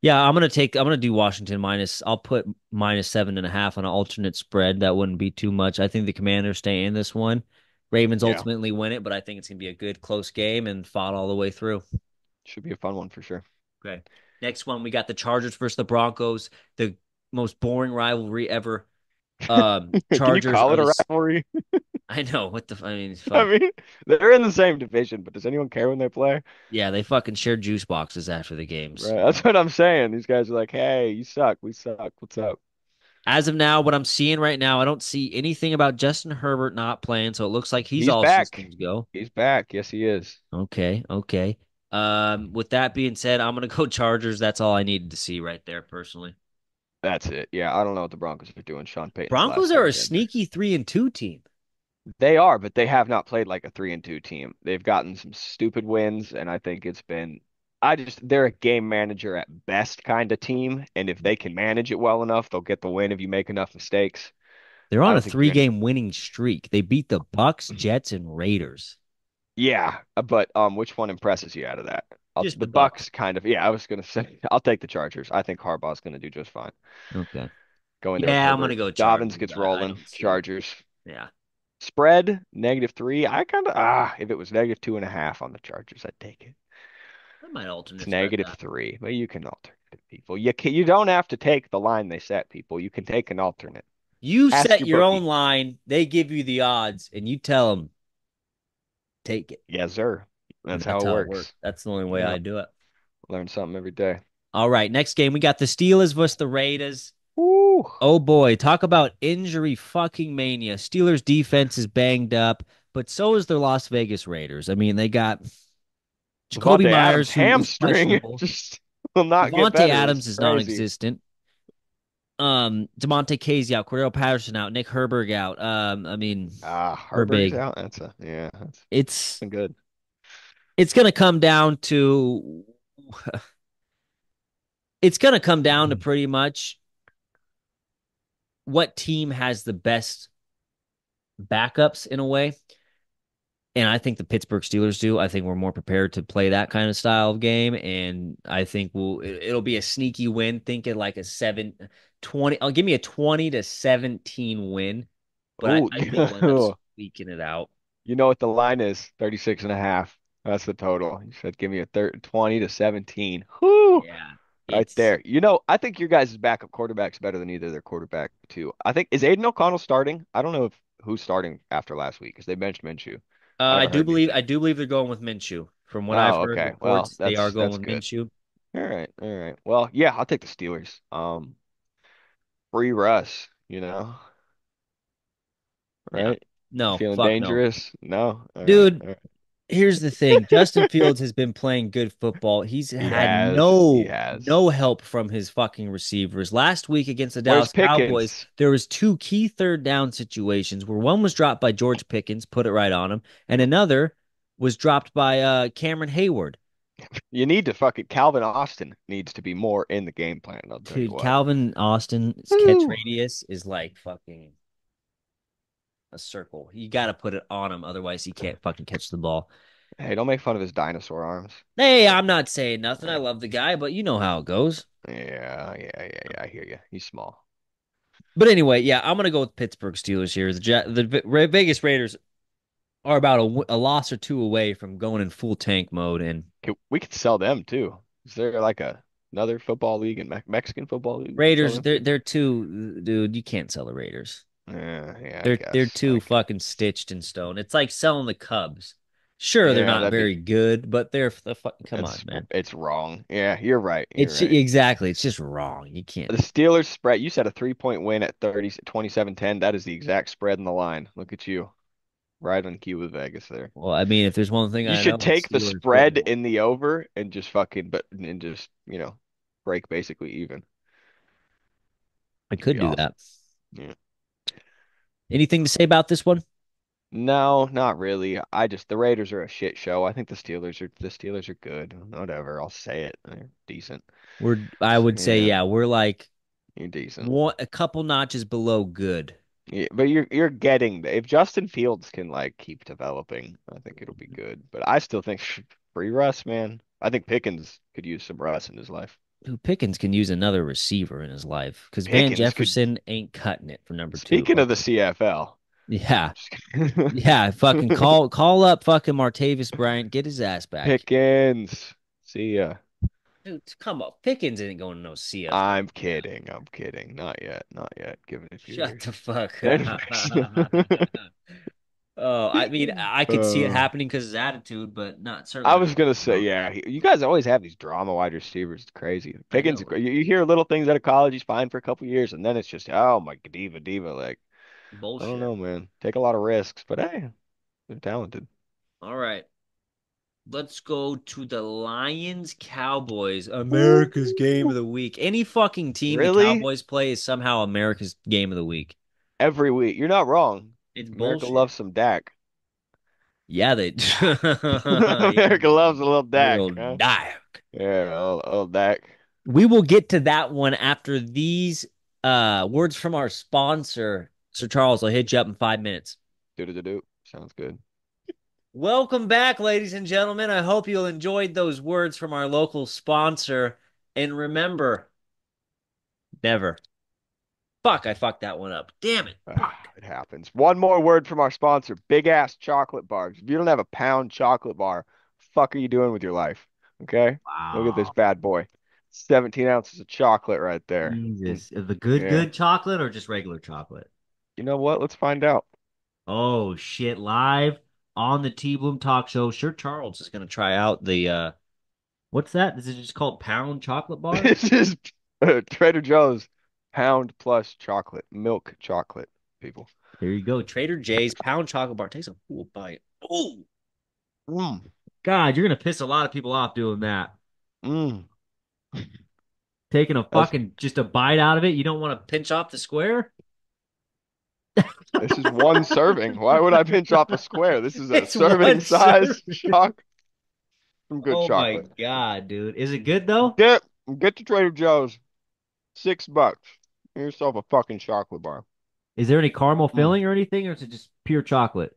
Yeah, I'm gonna take I'm gonna do Washington minus I'll put minus seven and a half on an alternate spread. That wouldn't be too much. I think the commanders stay in this one. Ravens Yeah. ultimately win it, but I think it's gonna be a good close game and fought all the way through. Should be a fun one for sure. Okay. Next one, we got the Chargers versus the Broncos, the most boring rivalry ever. Um, Chargers. *laughs* Can you call it a rivalry? *laughs* I know what the. I mean, *laughs* I mean, they're in the same division, but does anyone care when they play? yeah, they fucking share juice boxes after the games. Right. That's what I'm saying. These guys are like, hey, you suck. We suck. What's up? As of now, what I'm seeing right now, I don't see anything about Justin Herbert not playing, so it looks like he's, He's all back. systems go. He's back. Yes, he is. Okay, okay. Um, with that being said, I'm gonna go Chargers. That's all I needed to see right there, personally. That's it. Yeah, I don't know what the Broncos are doing. Sean Payton. Broncos are a sneaky three and two team. They are, but they have not played like a three and two team. They've gotten some stupid wins, and I think it's been. I just they're a game manager at best kind of team, and if they can manage it well enough, they'll get the win if you make enough mistakes. They're on a three game winning streak. They beat the Bucks, Jets, and Raiders. Yeah, but um, which one impresses you out of that? I'll, Just the the Bucks. Bucks kind of. Yeah, I was gonna *laughs* say I'll take the Chargers. I think Harbaugh's gonna do just fine. Okay. Going in there. Yeah, I'm gonna go Dobbins gets I- I rolling. don't it. Chargers. Yeah. Spread negative three. I kind of ah, if it was negative two and a half on the Chargers, I'd take it. I might alternate It's negative that. three, but you can alternate people. You can, you don't have to take the line they set, people. You can take an alternate. You Ask set your your own line. They give you the odds, and you tell them, take it. Yes, sir. And That's, how, it works. That's the only way Yeah. I do it. Learn something every day. All right, next game we got the Steelers versus the Raiders. Oh boy, talk about injury fucking mania. Steelers defense is banged up, but so is their Las Vegas Raiders. I mean, they got Jakobi Davante Meyers, Adams who is hamstring *laughs* just will not get Davante better. Adams is non-existent. Um, Demonte Casey out, Cordarrelle Patterson out, Nick Herbig out. Um, I mean, Ah, big. Out. That's a yeah. That's it's good. It's gonna come down to *laughs* it's gonna come down to hmm. pretty much what team has the best backups in a way. And I think the Pittsburgh Steelers do. I think we're more prepared to play that kind of style of game. And I think we'll it- it'll be a sneaky win, Think thinking like a 7 20. I'll give me a 20 to 17 win. But I, Ooh. I think we'll *laughs* squeaking it out. You know what the line is? 36 and a half. That's the total. You said give me a thir 20 to 17. Whoo. Yeah. Right it's- there. You know, I think your guys' backup quarterback's better than either their quarterback too. I think is Aidan O'Connell starting? I don't know if who's starting after last week because they benched Minshew. Uh, I I do believe. I do believe they're going with Minshew. From what Oh, I've heard okay. Well, they are going with good. Minshew. All right, all right. Well, yeah, I'll take the Steelers. Um, free Russ, you know, Yeah. right? No, Feeling fuck no. dangerous? No, All Dude, right. Here's the thing: Justin *laughs* Fields has been playing good football. He's had has, no he no help from his fucking receivers. Last week against the Dallas Cowboys, there was two key third down situations where one was dropped by George Pickens, put it right on him, and another was dropped by uh, Cameron Heyward. You need to fucking Calvin Austin needs to be more in the game plan. I'll tell you Dude, what. Calvin Austin's Woo. catch radius is like fucking a circle. You got to put it on him, otherwise he can't fucking catch the ball. Hey, don't make fun of his dinosaur arms. Hey, I'm not saying nothing. I love the guy, but you know how it goes. Yeah, yeah, yeah, yeah. I hear you. He's small. But anyway, yeah, I'm gonna go with Pittsburgh Steelers here. The Ja- the Vegas Raiders are about a loss or two away from going in full tank mode, and We could sell them too. Is there like a another football league in Me- Mexican football league? we could sell Raiders they're they're too dude. You can't sell the Raiders. Yeah, yeah. They're they're too I uh, fucking stitched in stone. It's like selling the Cubs. Sure, they're not that'd be- very good, but they're the fucking come on, man. It's wrong. Yeah, you're right. You're It's right. exactly. It's just wrong. You can't. The Steelers spread, you said a three point win at 30, 27-10. That is the exact spread in the line. Look at you. Right on cue with Vegas there. Well, I mean, if there's one thing You I should take the spread football. in the over and just fucking, but and just, you know, break basically even. I could do awesome. that. Yeah. Anything to say about this one? No, not really. I just the Raiders are a shit show. I think the Steelers are the Steelers are good. Whatever, I'll say it. They're decent. We're I would say Yeah. yeah, we're like You're decent. one a couple notches below good. Yeah, but you're you're getting if Justin Fields can like keep developing, I think it'll be good. But I still think *laughs* free Russ, man. I think Pickens could use some Russ in his life. Dude, Pickens can use another receiver in his life because Van Pickens could- Jefferson ain't cutting it for number two. Speaking of the CFL, yeah, *laughs* yeah, fucking call *laughs* call up fucking Martavis Bryant, get his ass back. Pickens, see ya. Dude, come on, Pickens ain't going to no CFL. I'm kidding. I'm kidding. Not yet. Not yet. Give it a few Shut years. the fuck up. *laughs* oh, I mean, I could see it Uh. happening because his attitude, but not certainly. I was gonna say, yeah, you guys always have these drama wide receivers. It's crazy. Pickens, know. you, you hear little things out of college, he's fine for a couple years, and then it's just, oh my diva, diva. Like, bullshit. I don't know, man. Take a lot of risks, but hey, they're talented. All right. Let's go to the Lions Cowboys, America's game of the week. Any fucking team Really? the Cowboys play is somehow America's game of the week. Every week, you're not wrong. It's America bullshit. loves some Dak. yeah, they *laughs* *laughs* America loves a little Dak. Real huh? Dak. Yeah, old, old Dak. We will get to that one after these uh words from our sponsor, Sir Charles. I'll hit you up in five minutes. Do do do. Sounds good. Welcome back, ladies and gentlemen. I hope you enjoyed those words from our local sponsor. And remember, never, Fuck, I fucked that one up. Damn it. Ah, it happens. One more word from our sponsor, Big Ass Chocolate Bars. If you don't have a pound chocolate bar, fuck are you doing with your life? Okay? Wow. Look at this bad boy. 17 ounces of chocolate right there. Jesus. The good, Yeah. good chocolate or just regular chocolate? You know what? Let's find out. Oh shit, live on the T Bloom Talk Show. Sure Charles is gonna try out the uh what's that? Is it just called pound chocolate bar? *laughs* This is uh, Trader Joe's pound plus chocolate, milk chocolate, people. There you go. Trader Joe's pound chocolate bar. Takes a cool bite. Oh Mm, God, you're gonna piss a lot of people off doing that. mm. Taking a That's- fucking just a bite out of it. You don't want to pinch off the square? This is one serving. Why would I pinch off a square? This is a *laughs* It's serving size chocolate. Some good oh chocolate. Oh my God, dude. Is it good though? Get get to Trader Joe's. Six bucks. Get yourself a fucking chocolate bar. Is there any caramel Mm. filling or anything, or is it just pure chocolate?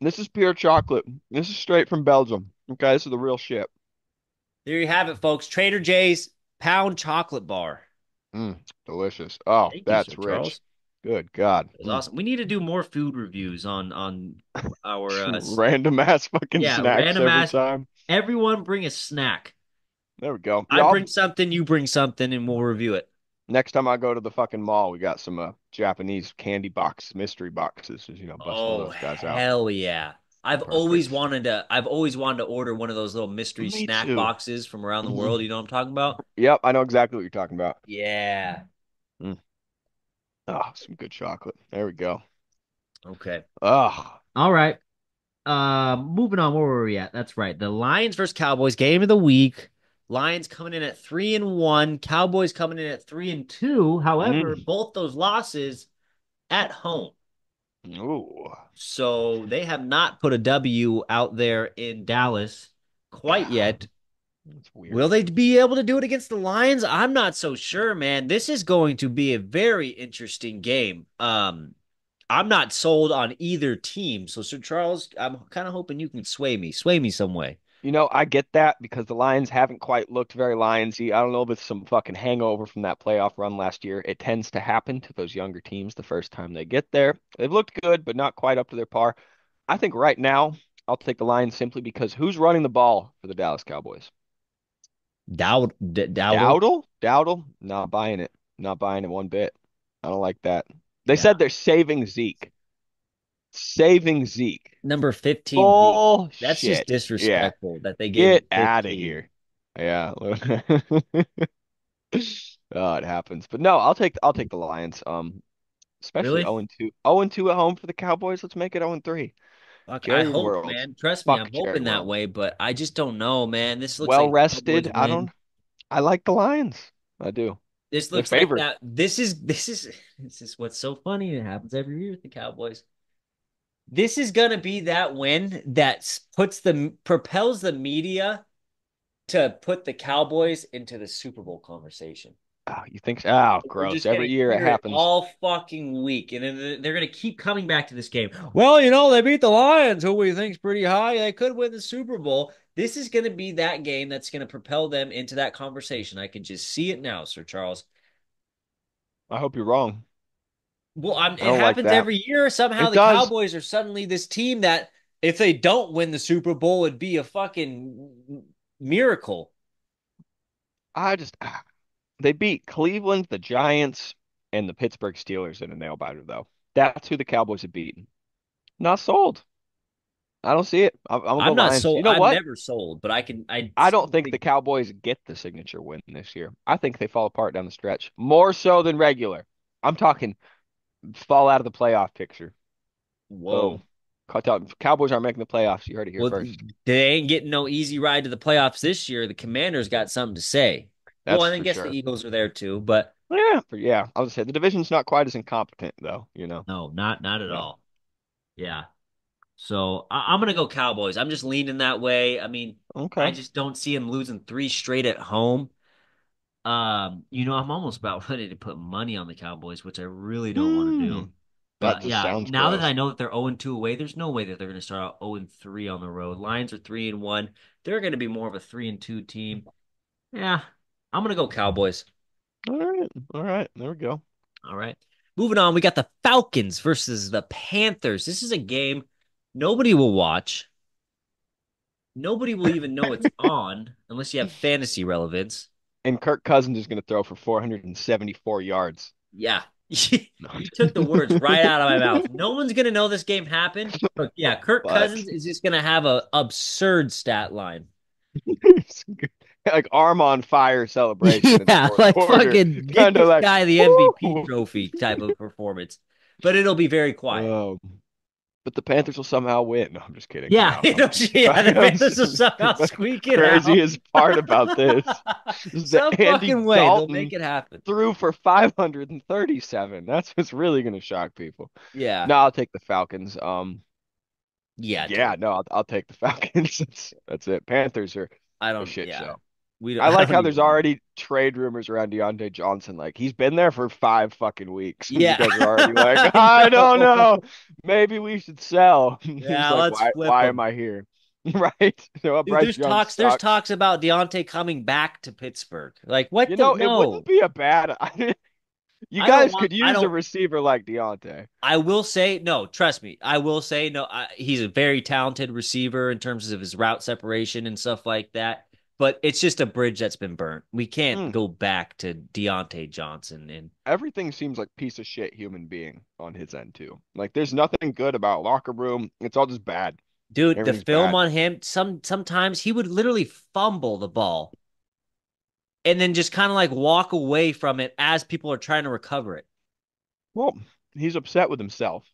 This is pure chocolate. This is straight from Belgium. Okay, this is the real shit. There you have it, folks. Trader Joe's pound chocolate bar. Mm, delicious. Oh, Thank that's Sir rich. Charles. Good God. That was awesome. We need to do more food reviews on on *laughs* our uh, Random ass fucking Yeah, snacks random every ass- time. everyone bring a snack. There we go. I Y'all- bring something, you bring something, and we'll review it. Next time I go to the fucking mall, we got some uh, Japanese candy box, mystery boxes. You know, bust one Oh of those guys out. hell yeah! I've Perfect. always wanted to. I've always wanted to order one of those little mystery Me snack too. boxes from around the Mhm. world. You know what I'm talking about? Yep, I know exactly what you're talking about. Yeah. Oh, some good chocolate. There we go. Okay. Oh, All right. Uh, moving on. Where were we at? That's right. The Lions versus Cowboys game of the week. Lions coming in at three and one. Cowboys coming in at three and two. However, both those losses at home. ooh. So they have not put a W out there in Dallas quite yet. That's weird. Will they be able to do it against the Lions? I'm not so sure, man. This is going to be a very interesting game. Um, I'm not sold on either team. So, Sir Charles, I'm kind of hoping you can sway me, sway me some way. You know, I get that because the Lions haven't quite looked very Lionsy. I don't know if it's some fucking hangover from that playoff run last year. It tends to happen to those younger teams the first time they get there. They've looked good, but not quite up to their par. I think right now I'll take the Lions simply because who's running the ball for the Dallas Cowboys? Dowd, D- Dowdle? Dowdle? Dowdle? Not buying it. Not buying it one bit. I don't like that. They Yeah. said they're saving Zeke. Saving Zeke. number 15. Oh, That's just disrespectful that they Get out of here. Yeah. *laughs* Oh, it happens. But no, I'll take I'll take the Lions. Um, especially Really? 0 and 2. 0 and 2 at home for the Cowboys. Let's make it 0 and 3. Fuck, I hope, World. man. Trust me, I'm Jerry hoping that way, but I just don't know, man. This looks Well like rested. I don't I like the Lions. I do. This They're looks like that. This is this is *laughs* this is what's so funny. It happens every year with the Cowboys. This is gonna be that win that puts the propels the media to put the Cowboys into the Super Bowl conversation. Oh, you think so? Oh, gross. Every year it happens. all fucking week, and then they're gonna keep coming back to this game. Well, you know they beat the Lions, who we think's pretty high. They could win the Super Bowl. This is gonna be that game that's gonna propel them into that conversation. I can just see it now, Sir Charles. I hope you're wrong. Well, I'm, it don't like happens every year. Somehow It the does. Cowboys are suddenly this team that if they don't win the Super Bowl, it'd be a fucking miracle. I just ah. they beat Cleveland, the Giants, and the Pittsburgh Steelers in a nail biter though. That's who the Cowboys have beaten. Not sold. I don't see it. I'm, I'm I'm not Lions. sold. You know I'm what? never sold, but I can. I I don't still think the Cowboys get the signature win this year. I think they fall apart down the stretch more so than regular. I'm talking fall out of the playoff picture. Whoa. Out- Cowboys aren't making the playoffs. You heard it here Well, first. they ain't getting no easy ride to the playoffs this year. The Commanders got something to say. That's well, I guess sure. the Eagles are there too, but Yeah, yeah. I was say the division's not quite as incompetent though. You know. no, not not at all. Yeah. So I, I'm gonna go Cowboys. I'm just leaning that way. I mean, Okay. I just don't see him losing three straight at home. Um, you know, I'm almost about *laughs* ready to put money on the Cowboys, which I really don't want to do. Mm. But yeah, now gross. that I know that they're 0 2 away, there's no way that they're going to start out 0 3 on the road. Lions are 3 and 1. They're going to be more of a 3 and 2 team. Yeah, I'm going to go Cowboys. All right, all right. There we go. All right. Moving on, we got the Falcons versus the Panthers. This is a game nobody will watch. Nobody will even know it's *laughs* on unless you have fantasy relevance. And Kirk Cousins is going to throw for 474 yards. Yeah. *laughs* you took the words right out of my mouth. *laughs* No one's going to know this game happened. But yeah, Kirk But- Cousins is just going to have an absurd stat line. *laughs* like arm on fire celebration. Yeah, like quarter. fucking this like, guy the "Woo!" MVP trophy type of performance. But it'll be very quiet. Um, but the Panthers will somehow win. No, I'm just kidding. yeah, *laughs* you know, yeah, the *laughs* Panthers will somehow squeak it out. craziest part about this *laughs* is Some that Andy fucking way they'll make it happen. threw for 537. That's what's really going to shock people. Yeah, No, I'll take the Falcons. Um, yeah, yeah, dude. no, I'll, I'll take the Falcons. That's, that's it. Panthers are I don't. shit yeah, show. We. Don't, I like *laughs* how there's already trade rumors around Diontae Johnson. Like he's been there for five fucking weeks. Yeah. you guys are already *laughs* like, I don't know. Maybe we should sell. *laughs* Yeah, like, let's why, why am I here? right? So Dude, there's Young talks. There's talks about Diontae coming back to Pittsburgh. Like what? You the, know, it wouldn't be a bad. you I guys want- could use a receiver like Diontae. I will say no. Trust me. I will say no. I, he's a very talented receiver in terms of his route separation and stuff like that. But it's just a bridge that's been burnt. We can't Mm. go back to Diontae Johnson and Everything seems like piece of shit human being on his end too. Like there's nothing good about locker room. It's all just bad. Dude, the film bad. on him, some sometimes he would literally fumble the ball and then just kind of like walk away from it as people are trying to recover it. Well, he's upset with himself.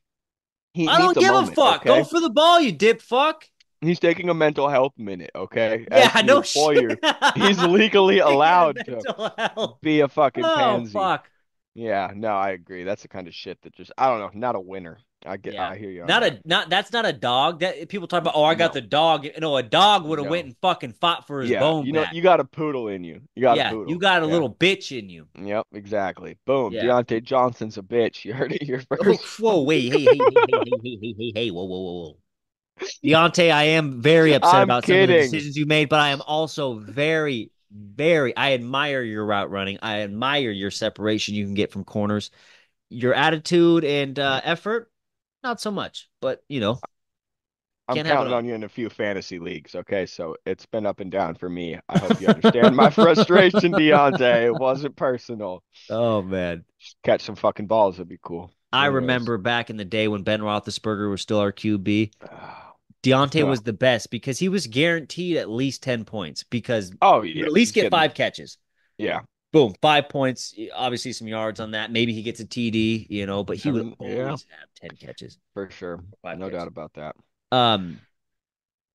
He I don't give a fuck. okay? Go for the ball, you dip fuck. He's taking a mental health minute, okay? Yeah, As no shit. *laughs* he's legally allowed to health. be a fucking Oh pansy. fuck. Yeah, no, I agree. That's the kind of shit that just I don't know, not a winner. I get Yeah. I hear you. Not that. a not that's not a dog. That people talk about. Oh, I got No. the dog. No, a dog would have No. went and fucking fought for his yeah, bone you know, back. you got a poodle in you. You got yeah, a poodle. you got a Yeah. little bitch in you. Yep, exactly. Boom. Yeah. Diontae Johnson's a bitch. *laughs* You heard it here Oh, first. whoa, wait, hey, hey, hey, hey, hey, hey, hey, hey, hey, whoa, whoa, whoa, whoa. Diontae, I am very upset I'm about some of the decisions you made, but I am also very, very. I admire your route running. I admire your separation you can get from corners. Your attitude and uh, effort, not so much. But you know, I'm Can't have it counting all. on you in a few fantasy leagues. Okay, so it's been up and down for me. I hope you understand my *laughs* frustration, Diontae. It wasn't personal. oh man, Just catch some fucking balls would be cool. I Anyways. remember back in the day when Ben Roethlisberger was still our QB. Diontae Yeah. was the best because he was guaranteed at least ten points because Oh yeah, at least get five catches. Yeah, boom, five points. Obviously, some yards on that. Maybe he gets a TD, you know, but he would Seven, yeah. always have ten catches. for sure. Five No catches. doubt about that. Um,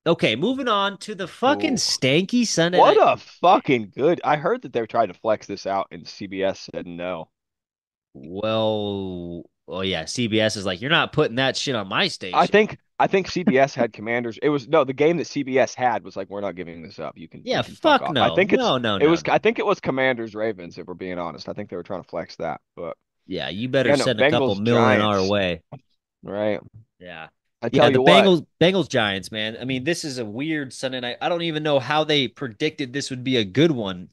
okay, moving on to the fucking Ooh. stanky Sunday. What night- a fucking good. I heard that they were trying to flex this out, and CBS said no. well, oh yeah, CBS is like, you're not putting that shit on my station. I think I think CBS had Commanders. It was no, the game that CBS had was like, we're not giving this up. You can you yeah, can fuck fuck no. I think it's no, no, it no, was. I think it was Commanders Ravens. If we're being honest, I think they were trying to flex that. But yeah. You better Yeah, no, send a couple Bengals, million our way. right, Yeah. I Yeah, the you what, Bengals Bengals Giants, man. I mean, this is a weird Sunday night. I don't even know how they predicted this would be a good one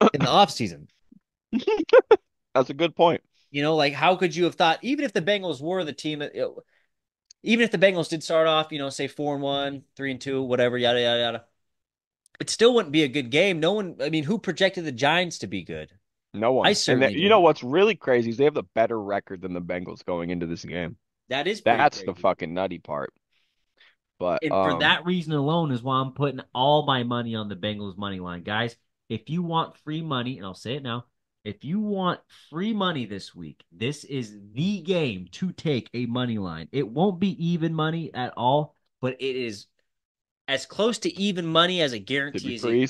in the *coughs* offseason. that's a good point. You know, like how could you have thought, even if the Bengals were the team, that- even if the Bengals did start off, you know, say four and one, three and two, whatever, yada yada yada, it still wouldn't be a good game. No one, I mean, who projected the Giants to be good? No one. I And certainly they- you know what's really crazy is they have the better record than the Bengals going into this game. That is pretty That's the fucking nutty part. But And for um, that reason alone is why I'm putting all my money on the Bengals money line. Guys, if you want free money, and I'll say it now, if you want free money this week, this is the game to take a money line. It won't be even money at all, but it is as close to even money as a guarantee as you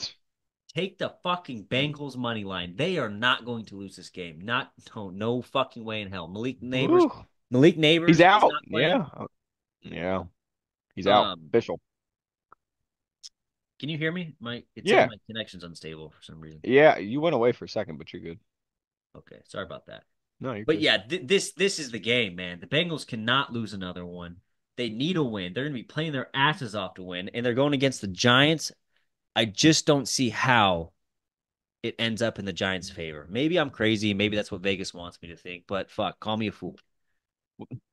take the fucking Bengals money line. They are not going to lose this game. Not no, no fucking way in hell. Malik Nabers, Ooh, Malik Nabers, he's out. Yeah, yeah, he's out. Um, Official. Can you hear me? My it's Yeah. my connection's unstable for some reason. Yeah, you went away for a second, but you're good. Okay, sorry about that. No, you're But good. yeah, th- this this is the game, man. The Bengals cannot lose another one. They need a win. They're going to be playing their asses off to win, and they're going against the Giants. I just don't see how it ends up in the Giants' favor. Maybe I'm crazy. Maybe that's what Vegas wants me to think. But fuck, call me a fool.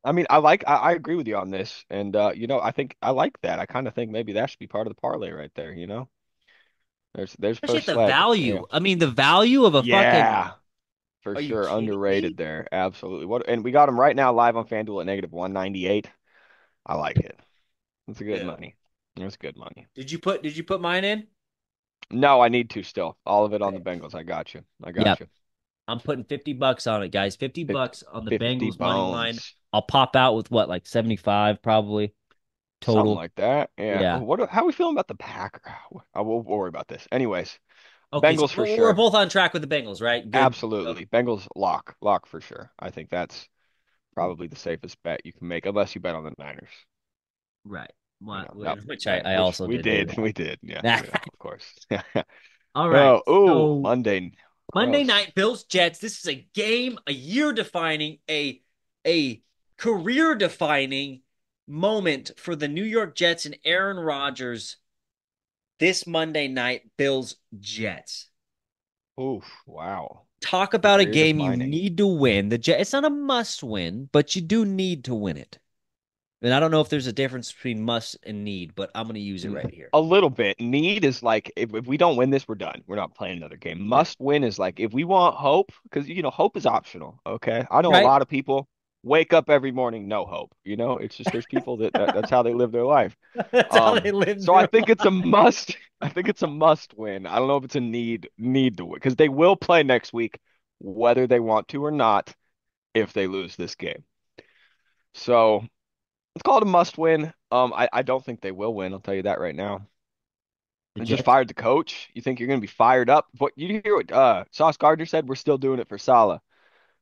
I mean, I like I, I agree with you on this, and uh, you know, I think I like that. I kind of think maybe that should be part of the parlay right there. You know, there's there's the leg. value. I mean, the value of a Yeah, fucking. for Are sure, underrated me? there. Absolutely. What? And we got them right now live on FanDuel at negative 198. I like it. It's a good Yeah. money. It's good money. Did you put Did you put mine in? No, I need to still. All of it on the. Bengals. I got you. I got Yep. you. I'm putting fifty bucks on it, guys. Fifty bucks on the 50 Bengals money line. I'll pop out with what, like seventy five, probably Something total. like that. Yeah. Yeah. What? How are we feeling about the Packer? *sighs* I will worry about this. Anyways, Okay, so Bengals for we're, sure. we're both on track with the Bengals, right? Good. Absolutely. Bengals lock. Lock for sure. I think that's probably the safest bet you can make, unless you bet on the Niners. Right. You What- know, that- which I, I which also we did. did. *laughs* We did. Yeah, yeah, *laughs* of course. *laughs* All right. Oh, ooh, so Monday. Monday oh. night Bills Jets. This is a game, a year defining, a a career defining moment for the New York Jets and Aaron Rodgers. This Monday night, Bills Jets. Oof, wow. Talk about a Career game you need to win. The Jets. It's not a must win, but you do need to win it. And I don't know if there's a difference between must and need, but I'm going to use it right here. A little bit. Need is like if, if we don't win this, we're done. We're not playing another game. Must win is like if we want hope, because you know hope is optional. Okay, I know Right. a lot of people wake up every morning no hope. You know, it's just there's people that, that that's how they live their life. *laughs* That's how Um, they live. So I think it's a *laughs* must. I think it's a must win. I don't know if it's a need need to win because they will play next week, whether they want to or not, if they lose this game. So let's call it a must win. Um, I, I don't think they will win. I'll tell you that right now. The just fired the coach. You think you're going to be fired up? What you hear what uh Sauce Gardner said? We're still doing it for Saleh,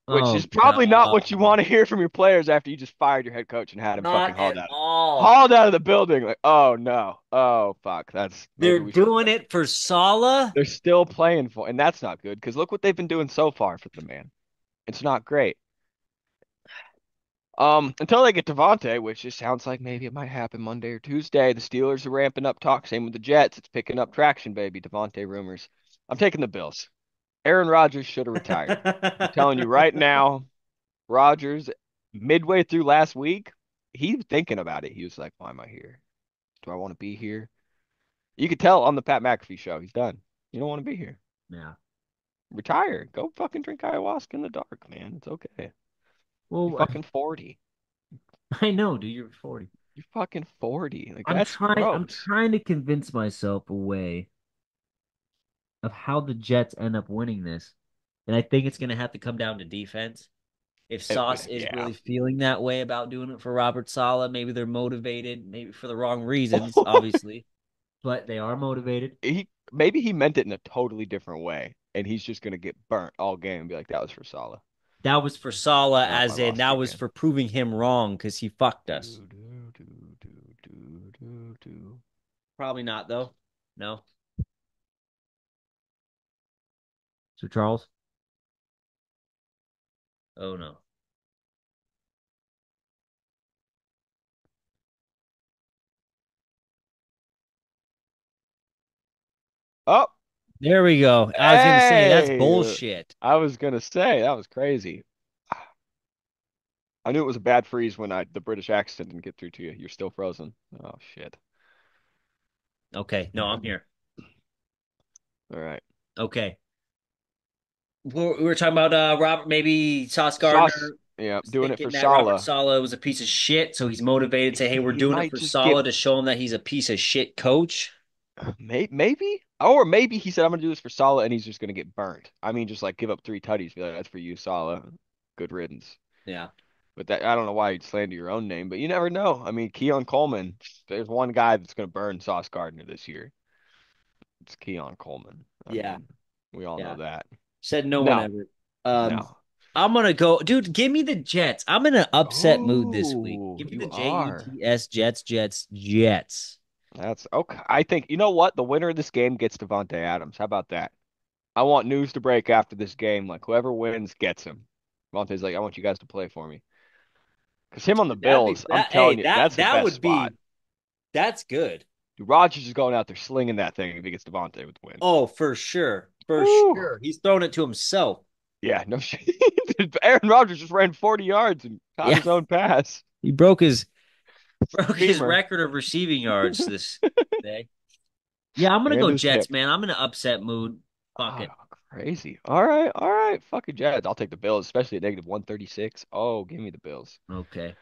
which Oh, is probably not what you want to hear from your players after you just fired your head coach and had him fucking hauled at out, all. hauled out of the building. Like, oh no, oh fuck, that's They're we should- doing it for Saleh. They're still playing for, and that's not good because look what they've been doing so far for the man. It's not great. Um, until they get Davante, which just sounds like maybe it might happen Monday or Tuesday. The Steelers are ramping up talk. Same with the Jets. It's picking up traction, baby. Davante rumors. I'm taking the Bills. Aaron Rodgers should have retired. I'm telling you right now, Rodgers, midway through last week, he was thinking about it. He was like, "Why am I here? Do I want to be here?" You could tell on the Pat McAfee show, he's done. You don't want to be here. Yeah. Retire. Go fucking drink ayahuasca in the dark, man. It's okay. Well, You're fucking 40. *laughs* I know, dude. You're 40. You're fucking 40. Like I'm trying. I'm trying to convince myself a way of how the Jets end up winning this, and I think it's going to have to come down to defense. If Sauce is yeah. really feeling that way about doing it for Robert Saleh, maybe they're motivated, maybe for the wrong reasons, *laughs* obviously, but they are motivated. He maybe he meant it in a totally different way, and he's just gonna get burnt all game and be like, "That was for Saleh." That was for Saleh, Not as in that was again. for proving him wrong because he fucked us. Do, do, do, do, do, do, do. Probably not though. No. So Charles. Oh no. Oh, There we go. I was gonna say that's Hey! Uh, bullshit. I was gonna say that was crazy. I knew it was a bad freeze when I the British accent didn't get through to you. You're still frozen. Oh shit. Okay, no, I'm here. All right. Okay. We're, we were talking about uh Robert, maybe Sauce Gardner. Sauce, yeah, doing it for Saleh. Saleh was a piece of shit, so he's motivated to say, "Hey, we're He doing it for Saleh get- to show him that he's a piece of shit coach." Maybe, maybe, or maybe he said, "I'm gonna do this for Saleh," and he's just gonna get burnt. I mean, just like give up three tutties, be like, "That's for you, Saleh. Good riddance." Yeah. But that I don't know why you'd slander your own name, but you never know. I mean, Keon Coleman. There's one guy that's gonna burn Sauce Gardner this year. It's Keon Coleman. I Yeah. mean, we all Yeah. know that. Said no, No. one ever. Um, no. I'm gonna go, dude. Give me the Jets. I'm in an upset mood this week. Oh, Give me the. Jets, Jets, Jets, Jets. That's okay. I think you know what? The winner of this game gets Davante Adams. How about that? I want news to break after this game. Like whoever wins gets him. Davante's like, I want you guys to play for me. Because him on the That'd be- Bills, I'm telling hey, you, that, that's that would spot. be. That's good. Dude, Rodgers is going out there slinging that thing if he gets Davante with the win. Oh, for sure. For Ooh. sure. He's throwing it to himself. Yeah, no *laughs* shit. Aaron Rodgers just ran 40 yards and caught Yeah. his own pass. He broke his broke his record of receiving yards this *laughs* day. Yeah, I'm gonna go Jets, hip. man. I'm in an upset mood. Fuck it. Oh, crazy. All right, all right. Fucking Jets. I'll take the Bills, especially at negative 136. Oh, give me the Bills. Okay.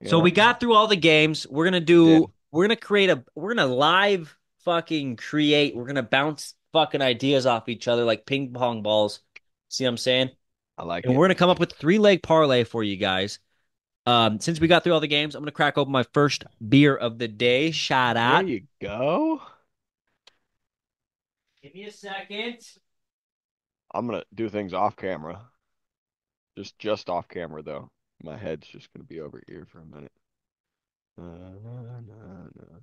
You So we got through all the games. We're gonna do. We're gonna create a. We're gonna live fucking create. We're gonna bounce fucking ideas off each other like ping pong balls. See what I'm saying? I like And it. we're gonna come up with three leg parlay for you guys. Um, since we got through all the games, I'm gonna crack open my first beer of the day. Shout out. There you go. Give me a second. I'm gonna do things off camera. Just just off camera though. My head's just gonna be over here for a minute. Uh.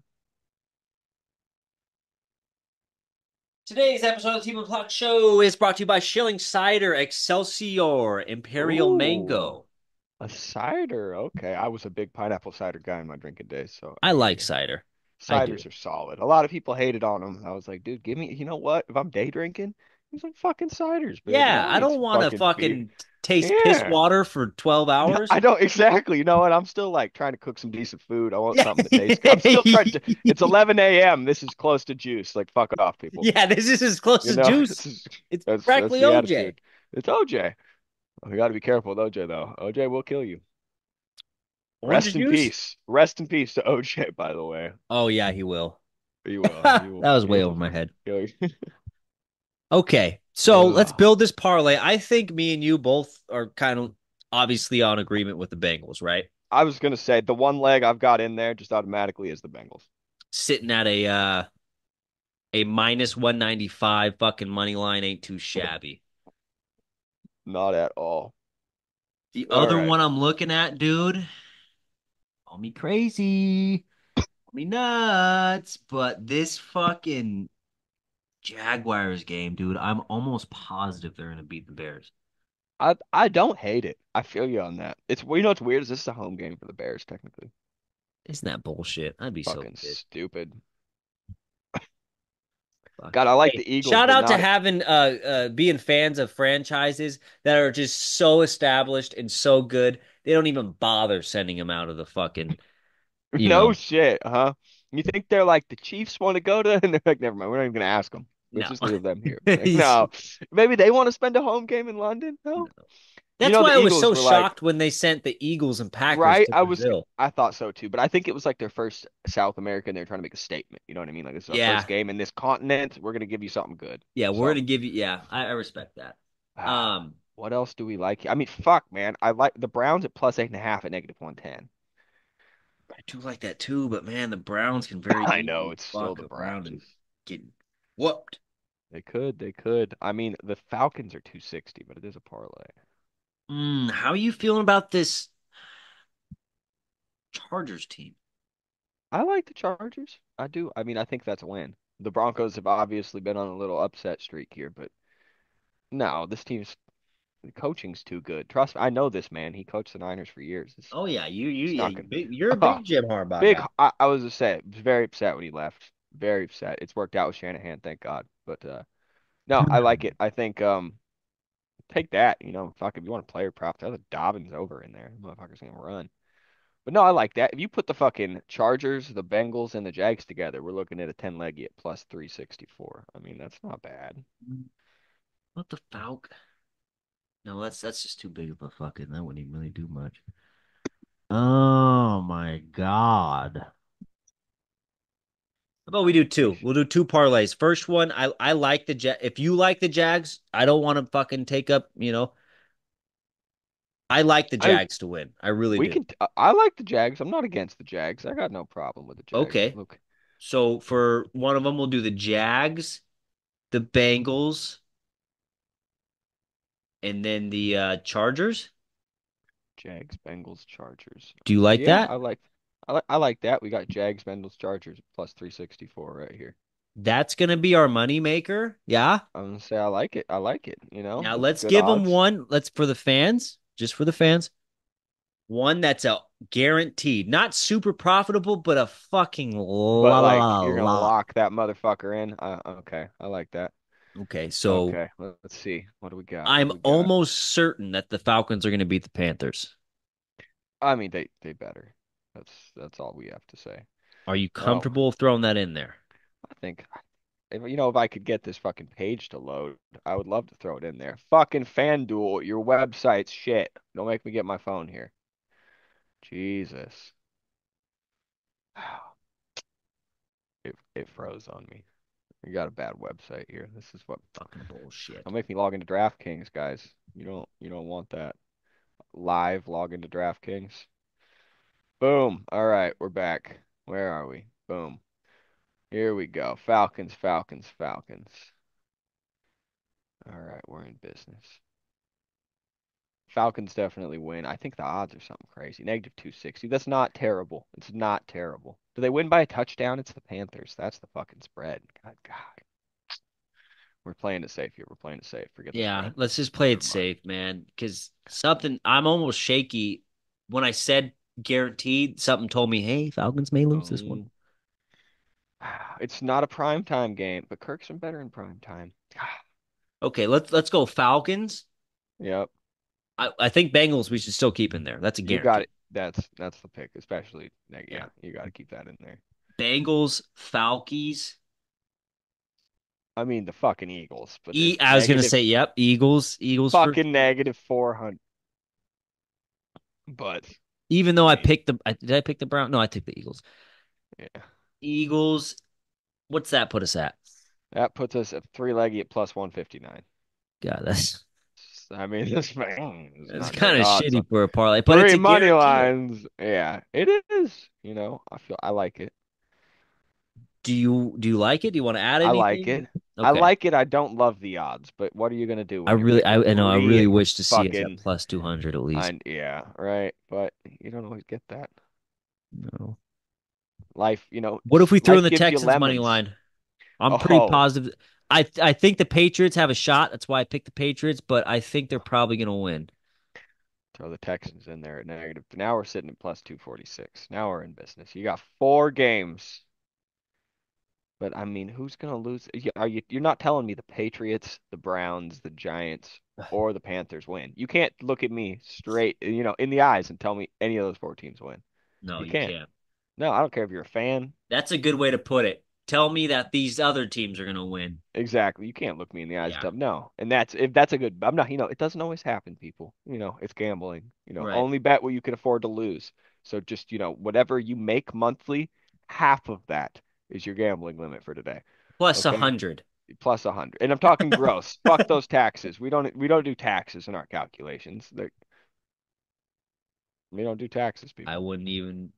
Today's episode of the Team of the Clock Show is brought to you by Schilling Cider, Excelsior, Imperial Ooh. Mango. A cider. Okay. I was a big pineapple cider guy in my drinking days, so I like cider. Ciders are solid. A lot of people hated on them. I was like, dude, give me. You know what? If I'm day drinking, some fucking ciders, baby. Yeah, I don't want to beer. fucking taste piss water for 12 hours. I don't exactly. You know what? I'm still like trying to cook some decent food. I want something that tastes. I'm still *laughs* trying to. It's 11 a.m. This is close to juice. Like fuck off, people. Yeah, this is as close You to know, *laughs* juice. is- It's that's, that's practically the OJ. attitude. It's OJ. We got to be careful with OJ though. OJ will kill you. Orange Rest in peace. Rest in peace to OJ. By the way, Oh yeah, he will. he *laughs* will. that He will- was he way over my head. Okay, so let's build this parlay. I think me and you both are kind of obviously on agreement with the Bengals, right? I was gonna say the one leg I've got in there just automatically is the Bengals. Sitting at a uh a minus 195 fucking money line ain't too shabby. Not at all. The All other right. one I'm looking at, dude, call me crazy, call me nuts, but this fucking Jaguars game, dude, I'm almost positive they're gonna beat the Bears. I I don't hate it. I feel you on that. It's you know what's weird is this is a home game for the Bears technically. Isn't that bullshit? I'd be so Fucking pissed. stupid. God, I like Hey, the Eagles. Shout out to having uh, uh being fans of franchises that are just so established and so good. They don't even bother sending them out of the fucking. *laughs* you no know. shit, huh? You think they're like the Chiefs want to go to, *laughs* and they're like, never mind, we're not even gonna ask them. Let's No. just leave them here. *laughs* Like, no, maybe they want to spend a home game in London. No, That's know, why I was so were like- shocked when they sent the Eagles and Packers Right, I was- I thought so too, but I think it was like their first South American. They're trying to make a statement. You know what I mean? Like this is our Yeah. first game in this continent. We're gonna give you something good. Yeah, we're gonna give you. Yeah, I, I respect that. Um, What else do we like? I mean, fuck, man. I like the Browns at plus eight and a half at negative one ten. I do like that too, but man, the Browns can very. *laughs* I know it's still the Browns. and get whooped. They could, they could. I mean, the Falcons are two sixty, but it is a parlay. Mm, how are you feeling about this Chargers team? I like the Chargers. I do. I mean, I think that's a win. The Broncos have obviously been on a little upset streak here, but no, this team's the coaching's too good. Trust me, I know this man. He coached the Niners for years. It's Oh yeah, you you yeah, gonna, you're a Oh, big *laughs* Jim Harbaugh big. guy. I, I was to say, was very upset when he left. Very upset. It's worked out with Shanahan, thank God. But uh, no, I like *laughs* it. I think um, take that. You know, fuck if you want a player prop, throw the Dobbins over in there. Motherfucker's gonna run. But no, I like that. If you put the fucking Chargers, the Bengals, and the Jags together, we're looking at a ten leggy at plus three sixty four. I mean, that's not bad. What the Falcon? No, that's that's just too big of a fucking. That wouldn't even really do much. Oh my god. How about we do two? We'll do two parlays. First one, I I like the Jag. If you like the Jags, I don't want to fucking take up. You know, I like the I- Jags to win. I really we do. can. I- I like the Jags. I'm not against the Jags. I got no problem with the Jags. Okay. Look, So for one of them, we'll do the Jags, the Bengals, and then the uh, Chargers. Jags, Bengals, Chargers. Do you like yeah, that? I like. I like. I like that. We got Jags, Bengals, Chargers plus three sixty four right here. That's gonna be our money maker. Yeah. I'm gonna say I like it. I like it. You know. Now let's good give them one. Let's for the fans, just for the fans. One that's a guaranteed, not super profitable, but a fucking But la like you're gonna la. lock that motherfucker in. Uh, okay, I like that. Okay, so okay, let's see. What do we got? I'm we got? almost certain that the Falcons are going to beat the Panthers. I mean, they they better. That's that's all we have to say. Are you um, comfortable oh. throwing that in there? I think, if, you know, if I could get this fucking page to load, I would love to throw it in there. Fucking FanDuel, your website's shit. Don't make me get my phone here. Jesus. *sighs* It it froze on me. You got a bad website here. This is what fucking bullshit. Don't make me log into DraftKings, guys. You don't you don't want that. Live log into DraftKings. Boom. All right, we're back. Where are we? Boom. Here we go. Falcons, Falcons, Falcons. All right, we're in business. Falcons definitely win. I think the odds are something crazy. Negative 260. That's not terrible. It's not terrible. Do they win by a touchdown? It's the Panthers. That's the fucking spread. God, God. We're playing it safe here. We're playing it safe. Forget. Yeah, let's just play it safe, man. Because something I'm almost shaky. When I said guaranteed, something told me, "Hey, Falcons may lose this one." *sighs* It's not a prime time game, but Kirk's been better in prime time. *sighs* okay, let's let's go Falcons. Yep. I, I think Bengals we should still keep in there. That's a guarantee. You got it. That's that's the pick, especially yeah. yeah you got to keep that in there. Bengals, Falcons. I mean the fucking Eagles, but e- I was gonna say, yep, Eagles, Eagles. Fucking for... negative four hundred. But even though I picked the, I, did I pick the Brown? No, I took the Eagles. Yeah. Eagles. What's that put us at? That puts us at three leggy at plus one fifty nine. God, that's *laughs* I mean, this it's kind of shitty for a parlay, but three it's money lines. Yeah, it is. You know, I feel I like it. Do you do you like it? Do you want to add anything? I like it. Okay. I like it. I don't love the odds, but what are you gonna do? I really, I, I know, I really wish to see it at plus two hundred at least. I, yeah, right. But you don't always get that. No. Life, you know. What if we threw in the Texans money line? I'm oh. pretty positive. I I think the Patriots have a shot. That's why I picked the Patriots, but I think they're probably going to win. Throw the Texans in there at negative. Now we're sitting at plus 246. Now we're in business. You got four games. But I mean, who's going to lose? Are you you're not telling me the Patriots, the Browns, the Giants, *sighs* or the Panthers win. You can't look at me straight, you know, in the eyes and tell me any of those four teams win. No, you, you can't. can't. No, I don't care if you're a fan. That's a good way to put it tell me that these other teams are going to win. Exactly. You can't look me in the eyes yeah. and tell no. And that's if that's a good. I'm not. You know, it doesn't always happen, people. You know, it's gambling. You know, right. only bet what you can afford to lose. So just you know, whatever you make monthly, half of that is your gambling limit for today. Plus a okay? hundred. Plus a hundred, and I'm talking gross. *laughs* Fuck those taxes. We don't. We don't do taxes in our calculations. They're, we don't do taxes, people. I wouldn't even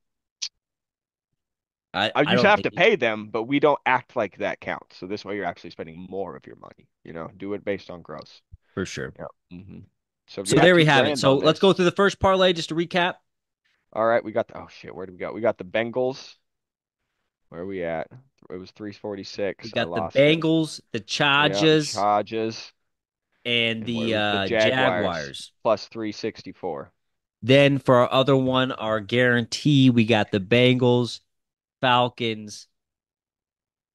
I, I you I have to pay them, but we don't act like that counts. So this way, you're actually spending more of your money. You know, do it based on gross. For sure. Yeah. Mm-hmm. So, so there we have it. So let's go through the first parlay just to recap. All right, we got the oh shit, where do we go? We got the Bengals. Where are we at? It was 346. We got the Bengals, it. the Chargers, yeah, Chargers, and, and the, uh, the Jaguars, Jaguars plus 364. Then for our other one, our guarantee, we got the Bengals, Falcons,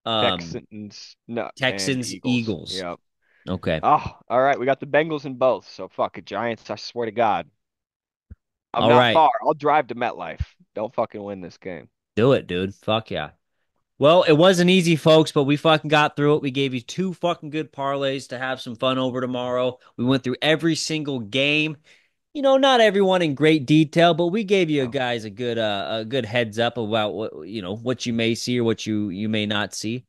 um, Texans, no, Texans, Eagles. Eagles. Yep. Okay. Oh, all right. We got the Bengals in both. So fuck it, Giants. I swear to God, I'm all not right. far. I'll drive to MetLife. Don't fucking win this game. Do it, dude. Fuck yeah. Well, it wasn't easy, folks, but we fucking got through it. We gave you two fucking good parlays to have some fun over tomorrow. We went through every single game you know, not everyone in great detail, but we gave you guys a good uh, a good heads up about what you know what you may see or what you you may not see.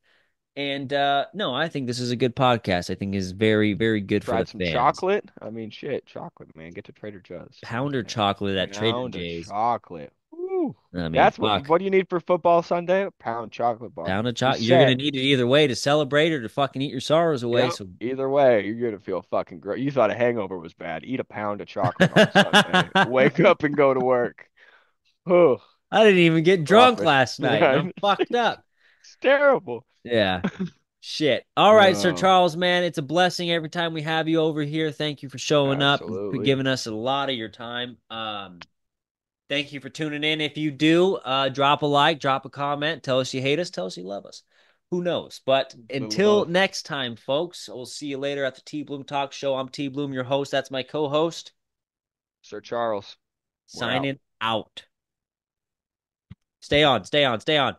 And uh no, I think this is a good podcast. I think is very very good Tried for the some fans. chocolate. I mean, shit, chocolate, man. Get to Trader Joe's. Pounder chocolate at Trader Joe's. Chocolate. I mean, That's what. What do you need for football Sunday? A pound chocolate bar. Pound of chocolate. You're gonna need it either way to celebrate or to fucking eat your sorrows away. Yep. So either way, you're gonna feel fucking great. You thought a hangover was bad. Eat a pound of chocolate on Sunday. *laughs* Wake up and go to work. Oh, I didn't even get drunk last night. I'm *laughs* fucked up. It's terrible. Yeah. Shit. All right, no. Sir Charles, man, it's a blessing every time we have you over here. Thank you for showing Absolutely. up, for giving us a lot of your time. Um, Thank you for tuning in. If you do, uh, drop a like, drop a comment, tell us you hate us, tell us you love us. who knows? But until next time, folks, we'll see you later at the T Bloom Talk Show. I'm T Bloom, your host. That's my co-host. Sir Charles. We're out. Signing out. Stay on, stay on, stay on.